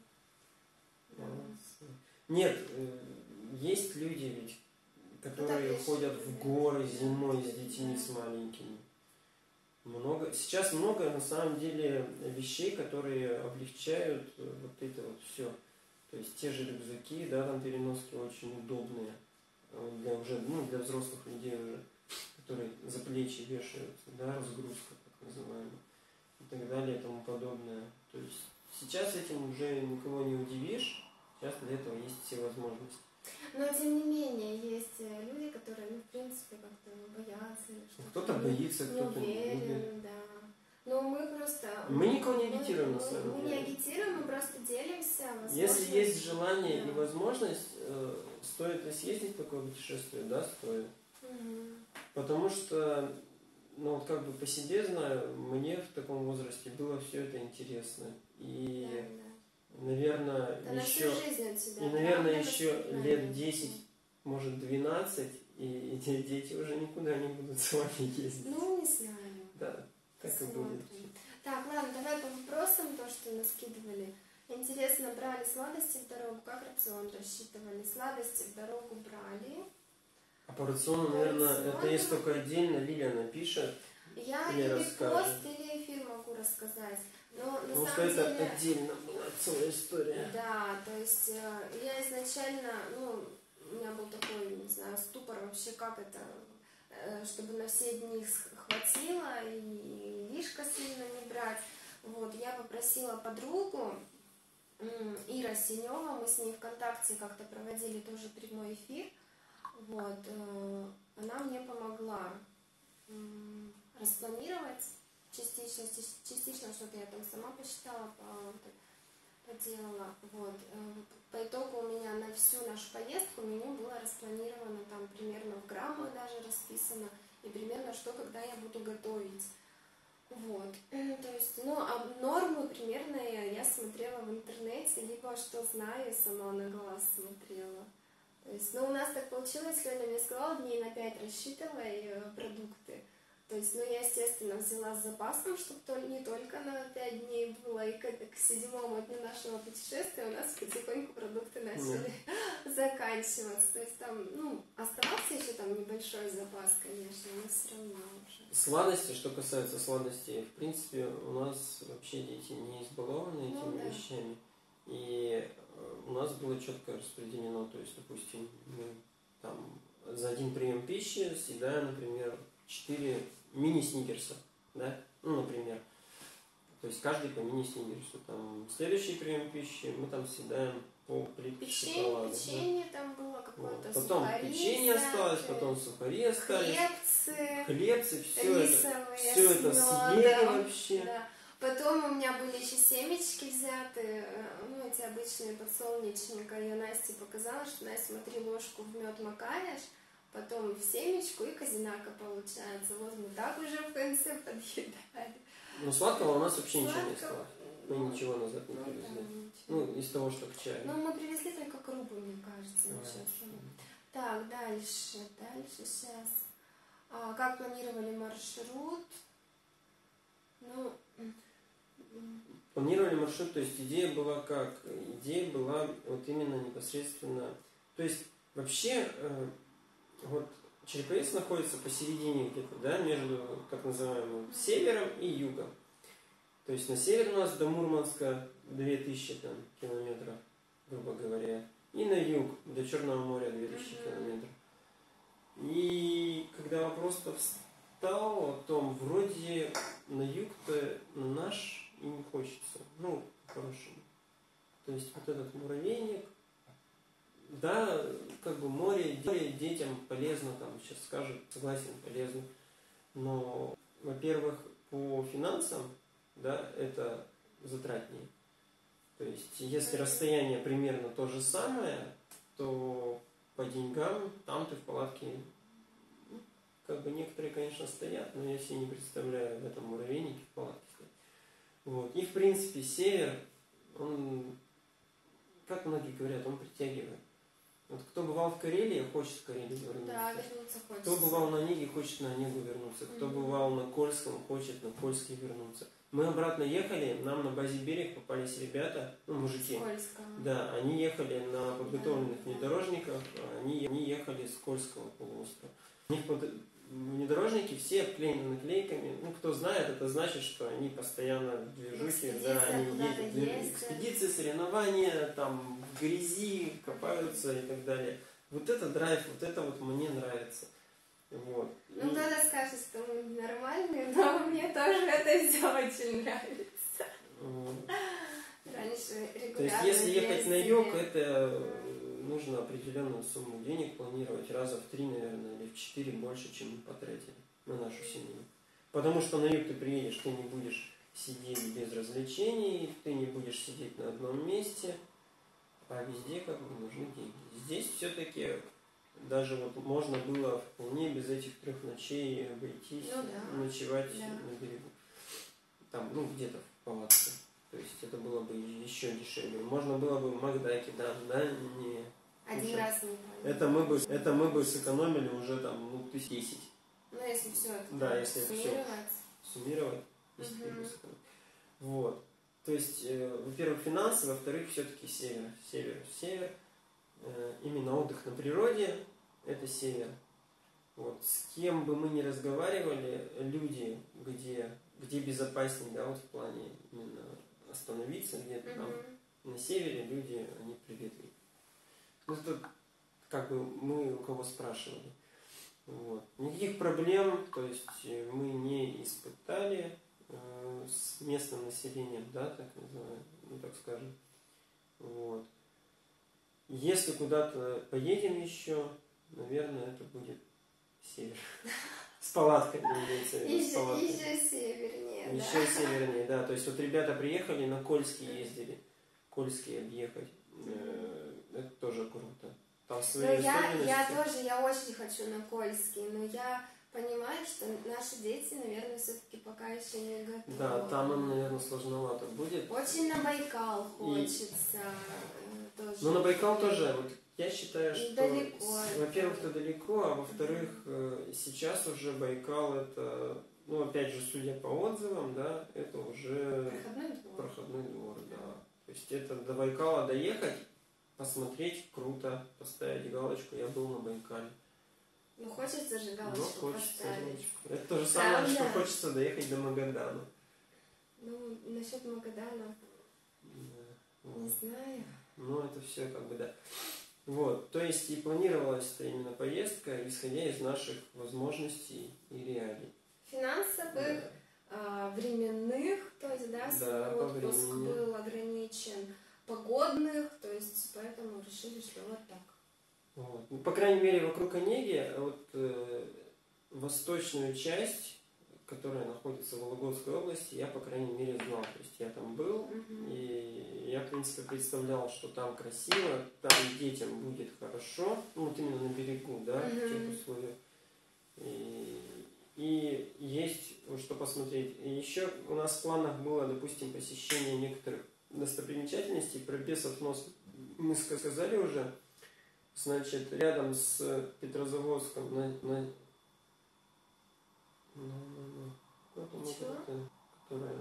Да. Нет, э, есть люди ведь, которые так, ходят в горы да. зимой с детьми, Да. с маленькими. Много, сейчас много на самом деле вещей, которые облегчают э, вот это вот все. То есть те же рюкзаки, да, там переноски очень удобные э, для уже, ну, для взрослых людей уже, которые за плечи вешаются, да, разгрузка, так называемая, и так далее, и тому подобное. То есть сейчас этим уже никого не удивишь, сейчас для этого есть все возможности. Но тем не менее, есть э, люди, которые, ну, в принципе, как-то боятся что-то. Кто-то боится, кто-то не уверен, да. Но мы просто... Мы никого не мы- агитируем, на мы- самом Мы не деле. агитируем, мы просто делимся. Если есть желание и да. возможность, э, стоит ли съездить в такое путешествие? Да, стоит. Мгм. Потому что, ну вот как бы по себе знаю, мне в таком возрасте было все это интересно. И, Да, да. наверное, Да на еще, от себя. и, наверное, еще лет 10, может 12, и эти дети уже никуда не будут с вами ездить. Ну, не знаю. Да, так и будет. Так, ладно, давай по вопросам, то, что наскидывали. Интересно, брали сладости в дорогу? Как рацион рассчитывали? Сладости в дорогу брали. А по рациону, По наверное, рациону? это есть только отдельно, Лилия напишет. Я Или или пост, или эфир могу рассказать. Но на Потому что самом это деле... отдельно была целая история. Да, то есть э, я изначально, ну, у меня был такой, не знаю, ступор вообще, как это, э, чтобы на все дни хватило и лишка сильно не брать. Вот, я попросила подругу, Ира Синева, мы с ней ВКонтакте как-то проводили тоже прямой эфир. Вот, э, она мне помогла распланировать частично, част- частично что-то я там сама посчитала, по- поделала. Вот. э, По итогу у меня на всю нашу поездку меню было распланировано там примерно в граммах даже расписано и примерно что, когда я буду готовить. Вот. Э, То есть, ну, а нормы примерные я смотрела в интернете, либо что знаю, сама на глаз смотрела. То есть, ну, у нас так получилось, Леня мне сказала, дней на 5 рассчитывай э, продукты. То есть, ну, я, естественно, взяла с запасом, чтобы не только на 5 дней было, и к, к седьмому дню нашего путешествия у нас потихоньку продукты начали [laughs] заканчиваться. То есть, там, ну, оставался еще там небольшой запас, конечно, но все равно уже. Сладости, что касается сладостей, в принципе, у нас вообще дети не избалованы Ну этими да. вещами. И у нас было четко распределено, то есть, допустим, мы там за один прием пищи съедаем, например, 4 мини-сникерса, да, ну, например. То есть каждый по мини-сникерсу. Там следующий прием пищи мы там съедаем по плитке Печенье, шоколада. да. печенье там было Вот. какое-то, Потом сухари печенье осталось, потом сухари остались, хлебцы, хлебцы, все это, все это съели вообще. Да. Потом у меня были еще семечки взяты, э, ну, эти обычные подсолнечника. Я Насте показала, что, Настя, смотри, ложку в мед макаешь, потом в семечку и казинака получается. Вот мы так уже в конце подъедали. Ну, сладкого у нас вообще ничего не Сладкого, осталось. Мы ну, ничего назад не Ну, да, привезли. ничего. Ну, из того, что к чаю. Ну, мы привезли только крупы, мне кажется, ничего особенного. Так, дальше, дальше, сейчас. А, как планировали маршрут? Ну, Планировали маршрут, то есть идея была как? Идея была вот именно непосредственно... То есть вообще э, вот Череповец находится посередине где-то, да, между так называемым севером и югом. То есть на север у нас до Мурманска 2000 там, километров, грубо говоря. И на юг до Черного моря 2000 Мгм. километров. И когда вопрос-то встал о том, вроде на юг-то на наш и не хочется. Ну, по-хорошему. То есть вот этот муравейник, да, как бы море, море детям полезно, там сейчас скажут, согласен, полезно. Но, во-первых, по финансам, да, это затратнее. То есть, если расстояние примерно то же самое, то по деньгам там ты в палатке, ну, как бы некоторые, конечно, стоят, но я себе не представляю в этом муравейнике в палатке. Вот. И, в принципе, север, он, как многие говорят, он притягивает. Вот кто бывал в Карелии, хочет в Карелию вернуться. Да, вернуться хочется. Кто бывал на Неге, хочет на Негу вернуться. Кто Мгм. бывал на Кольском, хочет на Кольский вернуться. Мы обратно ехали, нам на базе берег попались ребята, ну, мужики. Скользко. Да, они ехали на подготовленных внедорожниках, они, они ехали с Кольского полуострова. У них под- внедорожники все обклеены наклейками. Ну, кто знает, это значит, что они постоянно в движухе, да, они едут, ездят. экспедиции, соревнования, там, в грязи копаются и так далее. Вот это драйв, вот это вот мне нравится. Вот. Ну, И- кто-то скажет, что мы нормальные, но [laughs] мне тоже это все очень нравится. вот. Раньше регулярно То есть, если ехать на юг, ездили. это нужно определенную сумму денег планировать раза в три, наверное, или в четыре больше, чем мы потратили на нашу семью. Потому что на юг ты приедешь, ты не будешь сидеть без развлечений, ты не будешь сидеть на одном месте, а везде как бы нужны деньги. Здесь все-таки даже вот можно было вполне без этих трех ночей обойтись, Ну да. ночевать Да. на берегу. Там, ну, где-то в палатке. То есть это было бы еще дешевле. Можно было бы в Макдаке, да, да, не... Один Слушай, раз не. Это мы бы, это мы бы сэкономили уже там, ну, тысяч десять. Ну, если все это Да, если это всё. суммировать. Суммировать, если сэкономил. Вот. То есть, э, во-первых, финансы, во-вторых, все-таки север. Север, север. Э, именно отдых на природе – это север. Вот. С кем бы мы ни разговаривали, люди, где, где безопаснее, да, вот в плане именно остановиться где-то там, на севере люди, они приветливы. Ну, это как бы мы у кого спрашивали. Вот. Никаких проблем, то есть э, мы не испытали э, с местным населением, да, так называемым, ну так скажем. Вот. Если куда-то поедем еще, наверное, это будет север. [laughs] С палатками, имеется в виду, с Еще, палатками. еще севернее, да. Еще севернее, да. То есть вот ребята приехали, на Кольский ездили. Кольский объехать. Э, Это тоже круто. Там Но свои Ну, я, особенности. я тоже, я очень хочу на Кольский, но я понимаю, что наши дети, наверное, все-таки пока еще не готовы. Да, там им, наверное, сложновато будет. Очень на Байкал хочется э, тоже. Но на Байкал тоже, вот я считаю, что, во-первых, это далеко, а во-вторых, э, сейчас уже Байкал это, ну, опять же, судя по отзывам, да, это уже Проходной двор. проходной двор, да. То есть это до Байкала доехать, посмотреть, круто, поставить галочку, я был на Байкале. Ну, хочется же Ну, галочку хочется поставить. галочку. Это то же самое, Правда? что хочется доехать до Магадана. Ну, насчет Магадана, Да, не вот. знаю. Ну, это все как бы да. Вот, то есть и планировалась это именно поездка, исходя из наших возможностей и реалий. Финансовых, Да. а, временных, то есть, да, Да, по отпуск времени. был ограничен, погодных, то есть, поэтому решили, что вот так. Вот. Ну, по крайней мере, вокруг Онеги, вот э, восточную часть, которая находится в Вологодской области, я, по крайней мере, знал. То есть я там был, и я, в принципе, представлял, что там красиво, там детям будет хорошо, ну, вот именно на берегу, да, в тех условиях. И, и есть что посмотреть. И еще у нас в планах было, допустим, посещение некоторых достопримечательностей. Про бесов нос мы сказали уже. Значит, рядом с Петрозаводском на, на, на- как там Чего? вот это, которая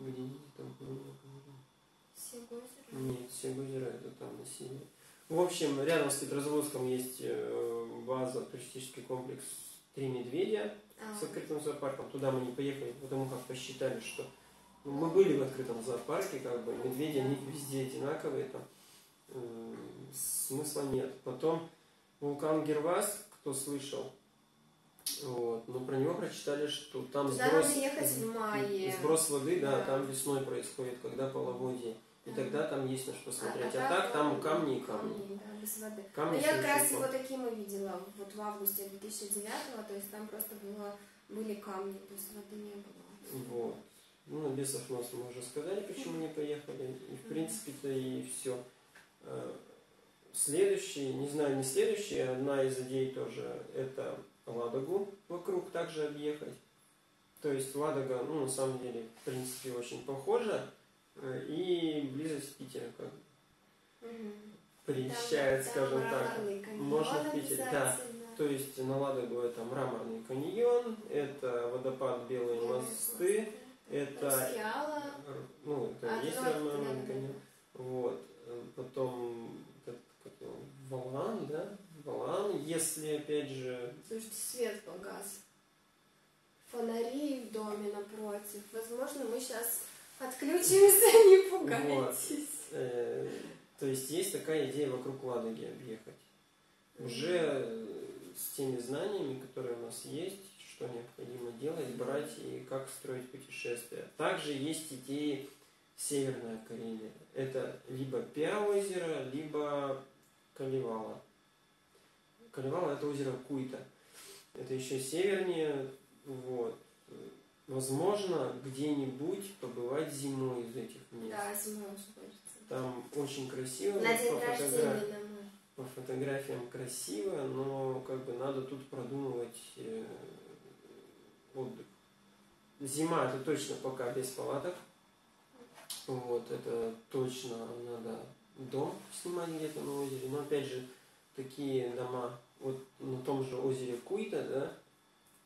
где дети там плывут? Сегозеро. Нет, Сегозеро это там на севере. В общем, рядом с Петрозаводском есть э, база, туристический комплекс «Три медведя» А, с открытым зоопарком. Туда мы не поехали, потому как посчитали, что ну, мы были в открытом зоопарке, как бы медведи, они везде одинаковые, там э, смысла нет. Потом вулкан Гервас, кто слышал, вот, но про него прочитали, что там Туда сброс, надо ехать в мае. сброс воды, да, Да. там весной происходит, когда половодье. И тогда там есть на что смотреть. А, а так там камни и камни. да, без воды. Камни Но я как раз его таким видела вот в августе 2009 то есть там просто было, были камни, то есть воды не было. Вот. Ну, на бесов нос мы уже сказали, почему не поехали. И в принципе-то и все. Следующий, не знаю, не следующий, одна из идей тоже, это Ладогу вокруг также объехать. То есть Ладога, ну, на самом деле, в принципе, очень похожа. Э, и близость Питера как бы. Приезжает, Там- скажем там так. Можно в Питере, да. То есть на Ладогу это мраморный каньон, это водопад Белые Белые мосты, это Скиала. ну, это А, есть мраморный каньон. Вот. Э, Потом как, как его, Валан, да? Валан, если опять же Слушайте, свет погас. Фонари в доме напротив. Возможно, мы сейчас отключимся, [laughs] не пугайтесь. Э, то есть есть такая идея вокруг Ладоги объехать. Уже с теми знаниями, которые у нас есть, что необходимо делать, брать и как строить путешествия. Также есть идеи Северная Карелия. Это либо Пиа-озеро, либо Калевала. Калевала это озеро Куйта. Это еще севернее. Вот. Возможно, где-нибудь побывать зимой из этих мест. Да, зимой очень хочется. Там очень красиво. На день рождения на мой. По фотографиям красиво, но как бы надо тут продумывать э, отдых. Зима это точно пока без палаток. Вот, это точно надо дом снимать где-то на озере. Но опять же, такие дома, вот на том же озере Куйта, да,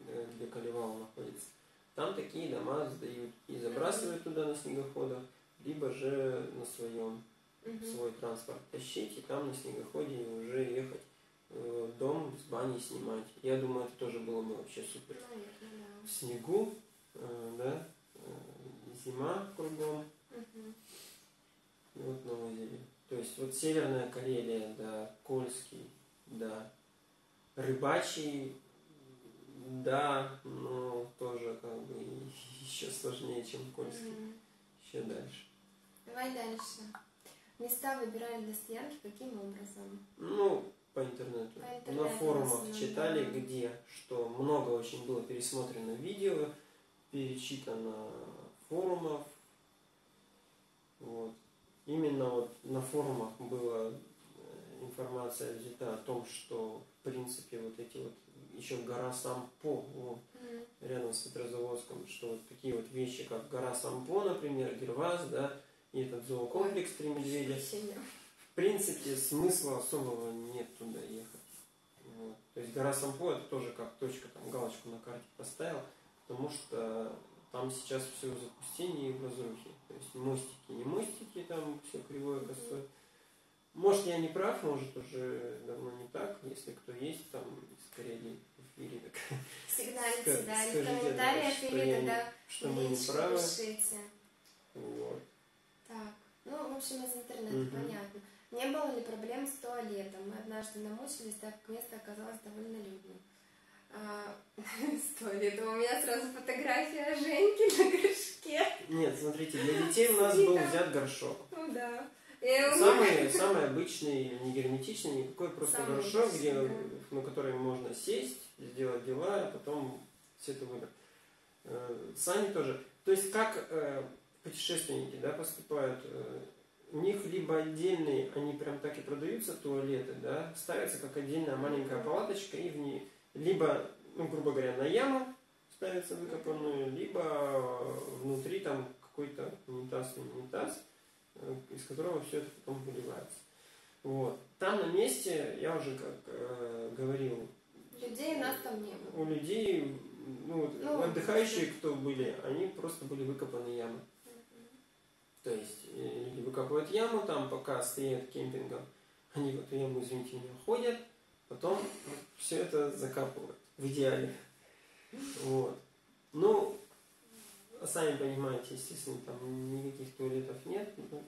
э, где Калевал находится, там такие дома сдают и забрасывают туда на снегоходах, либо же на своем Мгм. свой транспорт тащить и там на снегоходе уже ехать э, дом с баней снимать. Я думаю, это тоже было бы вообще супер. Наверное, В снегу, э, да, э, зима кругом, да. И вот на озере. То есть вот Северная Карелия, да, Кольский, да, Рыбачий, да, но тоже как бы еще сложнее, чем Кольский, Мгм. еще дальше. Давай дальше. Места выбирали для стоянки каким образом? Ну, по интернету. По На интернету форумах в основном, читали, да. где, что много очень было пересмотрено видео, перечитано форумов. Вот. Именно вот на форумах была э, информация взята о том, что в принципе вот эти вот еще гора Сампо, вот, Мгм. рядом с Петрозаводском, что вот такие вот вещи, как гора Сампо, например, Герваз, да, и этот зоокомплекс «Три медведя», Ощущение. в принципе, смысла особого нет туда ехать. Вот. То есть гора Сампо это тоже как точка, там галочку на карте поставил, потому что там сейчас все в запустении и в разрухе. То есть мостики, не мостики, там все кривое, косое. Может, я не прав, может, уже давно не так. Если кто есть там Карелии в эфире, так Сигналите, да, или в комментариях, или тогда что мы не правы. пишите. Вот. Так, ну, в общем, из интернета, Мгм. понятно. Не было ли проблем с туалетом? Мы однажды намучились, так как место оказалось довольно людным. А, [laughs] с туалетом. У меня сразу фотография Женьки на горшке. Нет, смотрите, для [laughs] детей у нас был взят горшок. Ну да. Самый, самый обычный, не герметичный, никакой просто Самый горшок, обычный, где, да. на который можно сесть, сделать дела, а потом все это выбрать. Э, Сани тоже. То есть как э, путешественники да, поступают, э, у них либо отдельные, они прям так и продаются, туалеты, да, ставятся как отдельная маленькая палаточка, и в ней либо, ну, грубо говоря, на яму ставится выкопанную, либо внутри там какой-то унитаз унитаз, из которого все это потом выливается. Вот. Там на месте, я уже как э, говорил, Людей нас там не было. у людей, ну, Ну, отдыхающие, кто были, они просто были выкопаны ямы. То есть э, люди выкапывают яму, там пока стоят кемпингом, они в эту яму, извините меня, ходят, потом все это закапывают, в идеале. Вот. Ну, сами понимаете, естественно, там никаких туалетов нет, ну,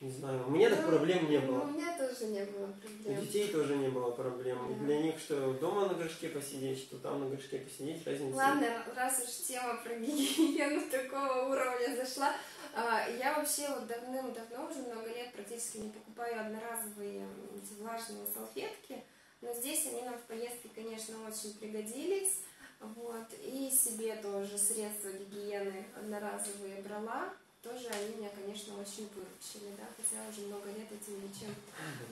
не знаю, у меня так Ну, проблем не было. У меня тоже не было У проблем. детей тоже не было проблем. Да. Для них, что дома на горшке посидеть, что там на горшке посидеть, разницы Ладно, раз уж тема про гигиену [laughs] такого уровня зашла, а, я вообще вот давным-давно, уже много лет практически не покупаю одноразовые влажные салфетки, но здесь они нам в поездке, конечно, очень пригодились. Вот. И себе тоже средства гигиены одноразовые брала. Тоже они меня, конечно, очень выручили, да, хотя уже много лет этим ничем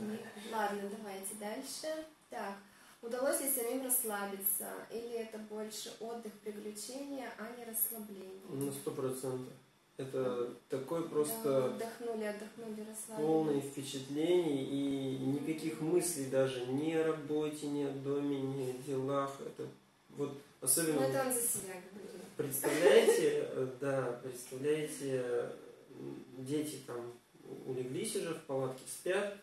не... Ладно, давайте дальше. Так, удалось ли самим расслабиться? Или это больше отдых, приключения, а не расслабление? На сто процентов. Это такой просто Да, отдохнули, отдохнули, полный впечатлений и никаких мыслей даже ни о работе, ни о доме, ни о делах. Это вот Ну, особенно это он за себя говорит. представляете, э, да, представляете, дети там улеглись уже в палатке, спят,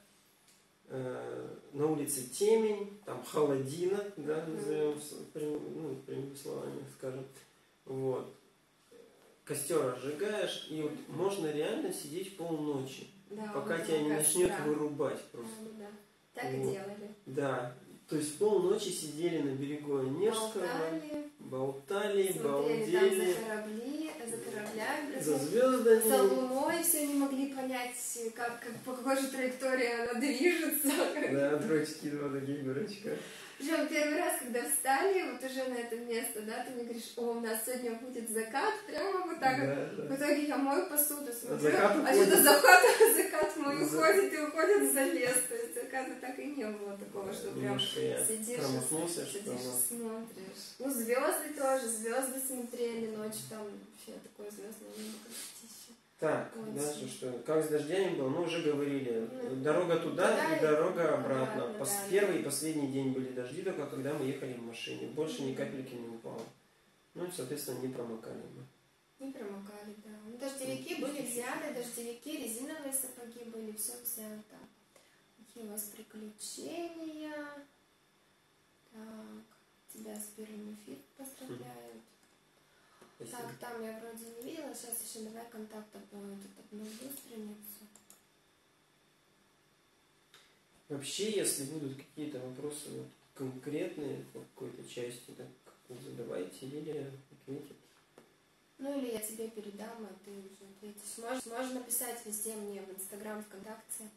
э, на улице темень, там холодина, да, назовем ну, прямыми словами скажем, вот. Костер разжигаешь, и вот можно реально сидеть полночи, Да, пока тебя не начнет справа. вырубать Да, просто. да, да. Так и Вот. делали. Да, то есть полночи сидели на берегу Онежского, Болтали, болтали, смотрели там балдели, за корабли, за кораблями, за за звездами. луной все не могли понять, как, как- по какой же траектории она движется. Да, дурачки, два таких дурачка. Причем первый раз, когда встали, вот уже на это место, да, ты мне говоришь, о, у нас сегодня будет закат, прямо вот так вот. Да, В да. итоге я мою посуду, смотрю, закат а что-то закат, [laughs] закат мой За- уходит и уходит за лес. То есть заката так и не было такого, что прям я сидишь, сидишь смотришь. Ну, звезды тоже, звезды смотрели ночью, там вообще такое звездное небо красотища. Так, Ой, дальше что? Как с дождями было? Ну, уже говорили. Ну, Дорога туда туда и дорога обратно. обратно, Пос- да, Первый и последний день были дожди, только когда мы ехали в машине. Больше ни капельки не упало. Ну и, соответственно, не промокали мы. Не промокали, да. Ну, дождевики были взяты, дождевики, резиновые сапоги были, все взято. Какие у вас приключения? Так, тебя с первым эфир поздравляют. Спасибо. Так, там я вроде не видела, сейчас еще давай контакт обновлю, страницу. Вообще, если будут какие-то вопросы вот, конкретные по какой-то части, так задавайте или ответит. Ну или я тебе передам, а ты уже ответишь. Можешь, можешь написать везде мне в Инстаграм, ВКонтакте.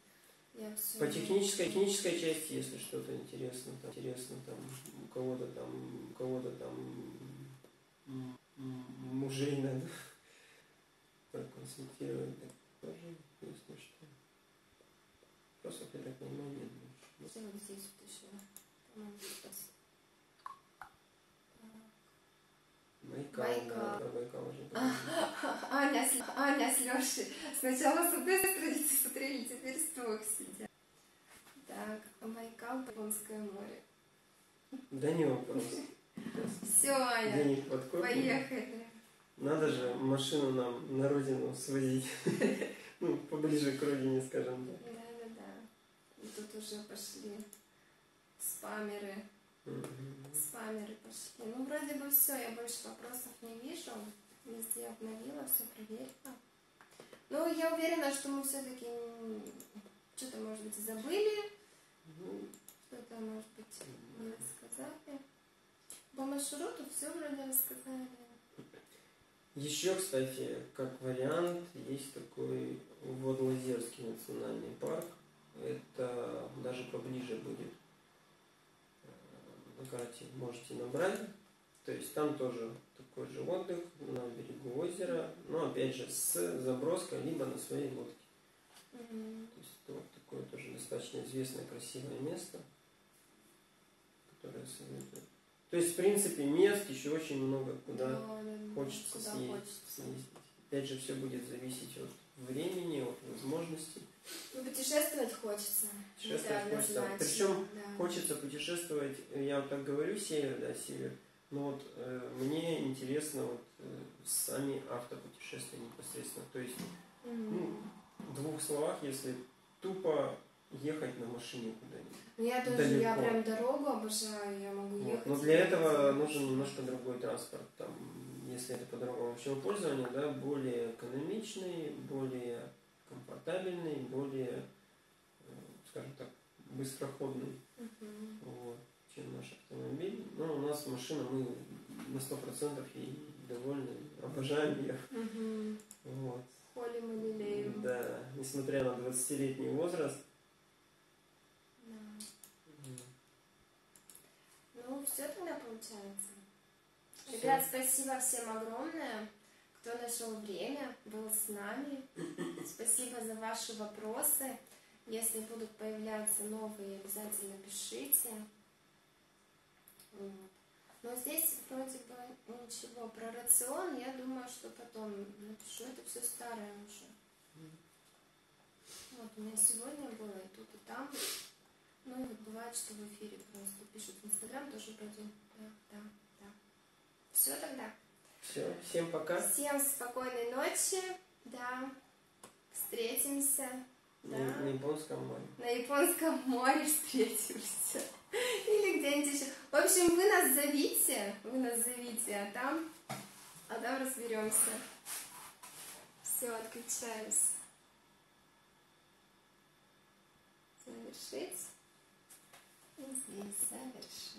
Я все... По технической, технической части, если что-то интересно, там, интересно, там, у кого-то там, у кого-то там мужей надо проконсультировать, так тоже, если что. Просто я так понимаю, нет больше. Все вот здесь вот еще. Байкал, Байкал. про Байкал уже. [laughs] Аня, с- Аня с Лешей. Сначала с одной страницы [laughs] смотрели, теперь с двух сидят. Так, Байкал, Японское море. Да не вопрос. [laughs] Все, Аня, поехали. Надо же машину нам на родину свозить. [laughs] Ну, поближе к родине, скажем так. Да-да-да. И тут уже пошли спамеры. Спамеры пошли. Ну, вроде бы все, я больше вопросов не вижу. Везде обновила, все проверила. Ну, я уверена, что мы все-таки что-то, может быть, забыли, Ну, что-то, может быть, не рассказали. По маршруту все вроде рассказали. Еще, кстати, как вариант, есть такой Водолазерский национальный парк. Это даже поближе будет э, на карте. Можете набрать. То есть там тоже такой же отдых на берегу озера, но опять же с заброской, либо на своей лодке. Мгм. То есть это вот такое тоже достаточно известное красивое место, которое советую. То есть, в принципе, мест еще очень много, куда Да, да, да. хочется Куда съездить. хочется. съездить. Опять же, все будет зависеть от времени, от возможностей. Ну, путешествовать хочется. Путешествовать Это хочется. однозначно, Причем да. Хочется путешествовать, я вот так говорю, север, да, север, но вот э, мне интересно вот э, сами автопутешествия непосредственно. То есть, Мгм. ну, в двух словах, если тупо ехать на машине куда-нибудь. Ну, я тоже, я далеко. прям дорогу обожаю, я могу Вот. ехать. Но для этого нужен немножко другой транспорт. Там, если это по дорогам общего пользования, да, более экономичный, более комфортабельный, более, э, скажем так, быстроходный, Мгм. вот, чем наш автомобиль. Но у нас машина, мы на сто процентов ей довольны, обожаем ее. Мгм. Вот. Холли мы лелеем. Да, несмотря на 20-летний возраст, Ну, все тогда получается. Ребят, спасибо всем огромное, кто нашел время, был с нами. Спасибо за ваши вопросы. Если будут появляться новые, обязательно пишите. Вот. Но здесь вроде бы ничего. Про рацион я думаю, что потом напишу. Это все старое уже. Вот у меня сегодня было и тут, и там. Ну вот бывает, что в эфире просто пишут в Инстаграм, тоже пойдем. Да, да, да. Все тогда. Все, всем пока. Всем спокойной ночи. Да. Встретимся. Да. На, на японском море. На японском море встретимся. [laughs] Или где-нибудь еще. В общем, вы нас зовите, вы нас зовите, а там, а там разберемся. Все, отключаюсь. Завершить. И здесь завершить.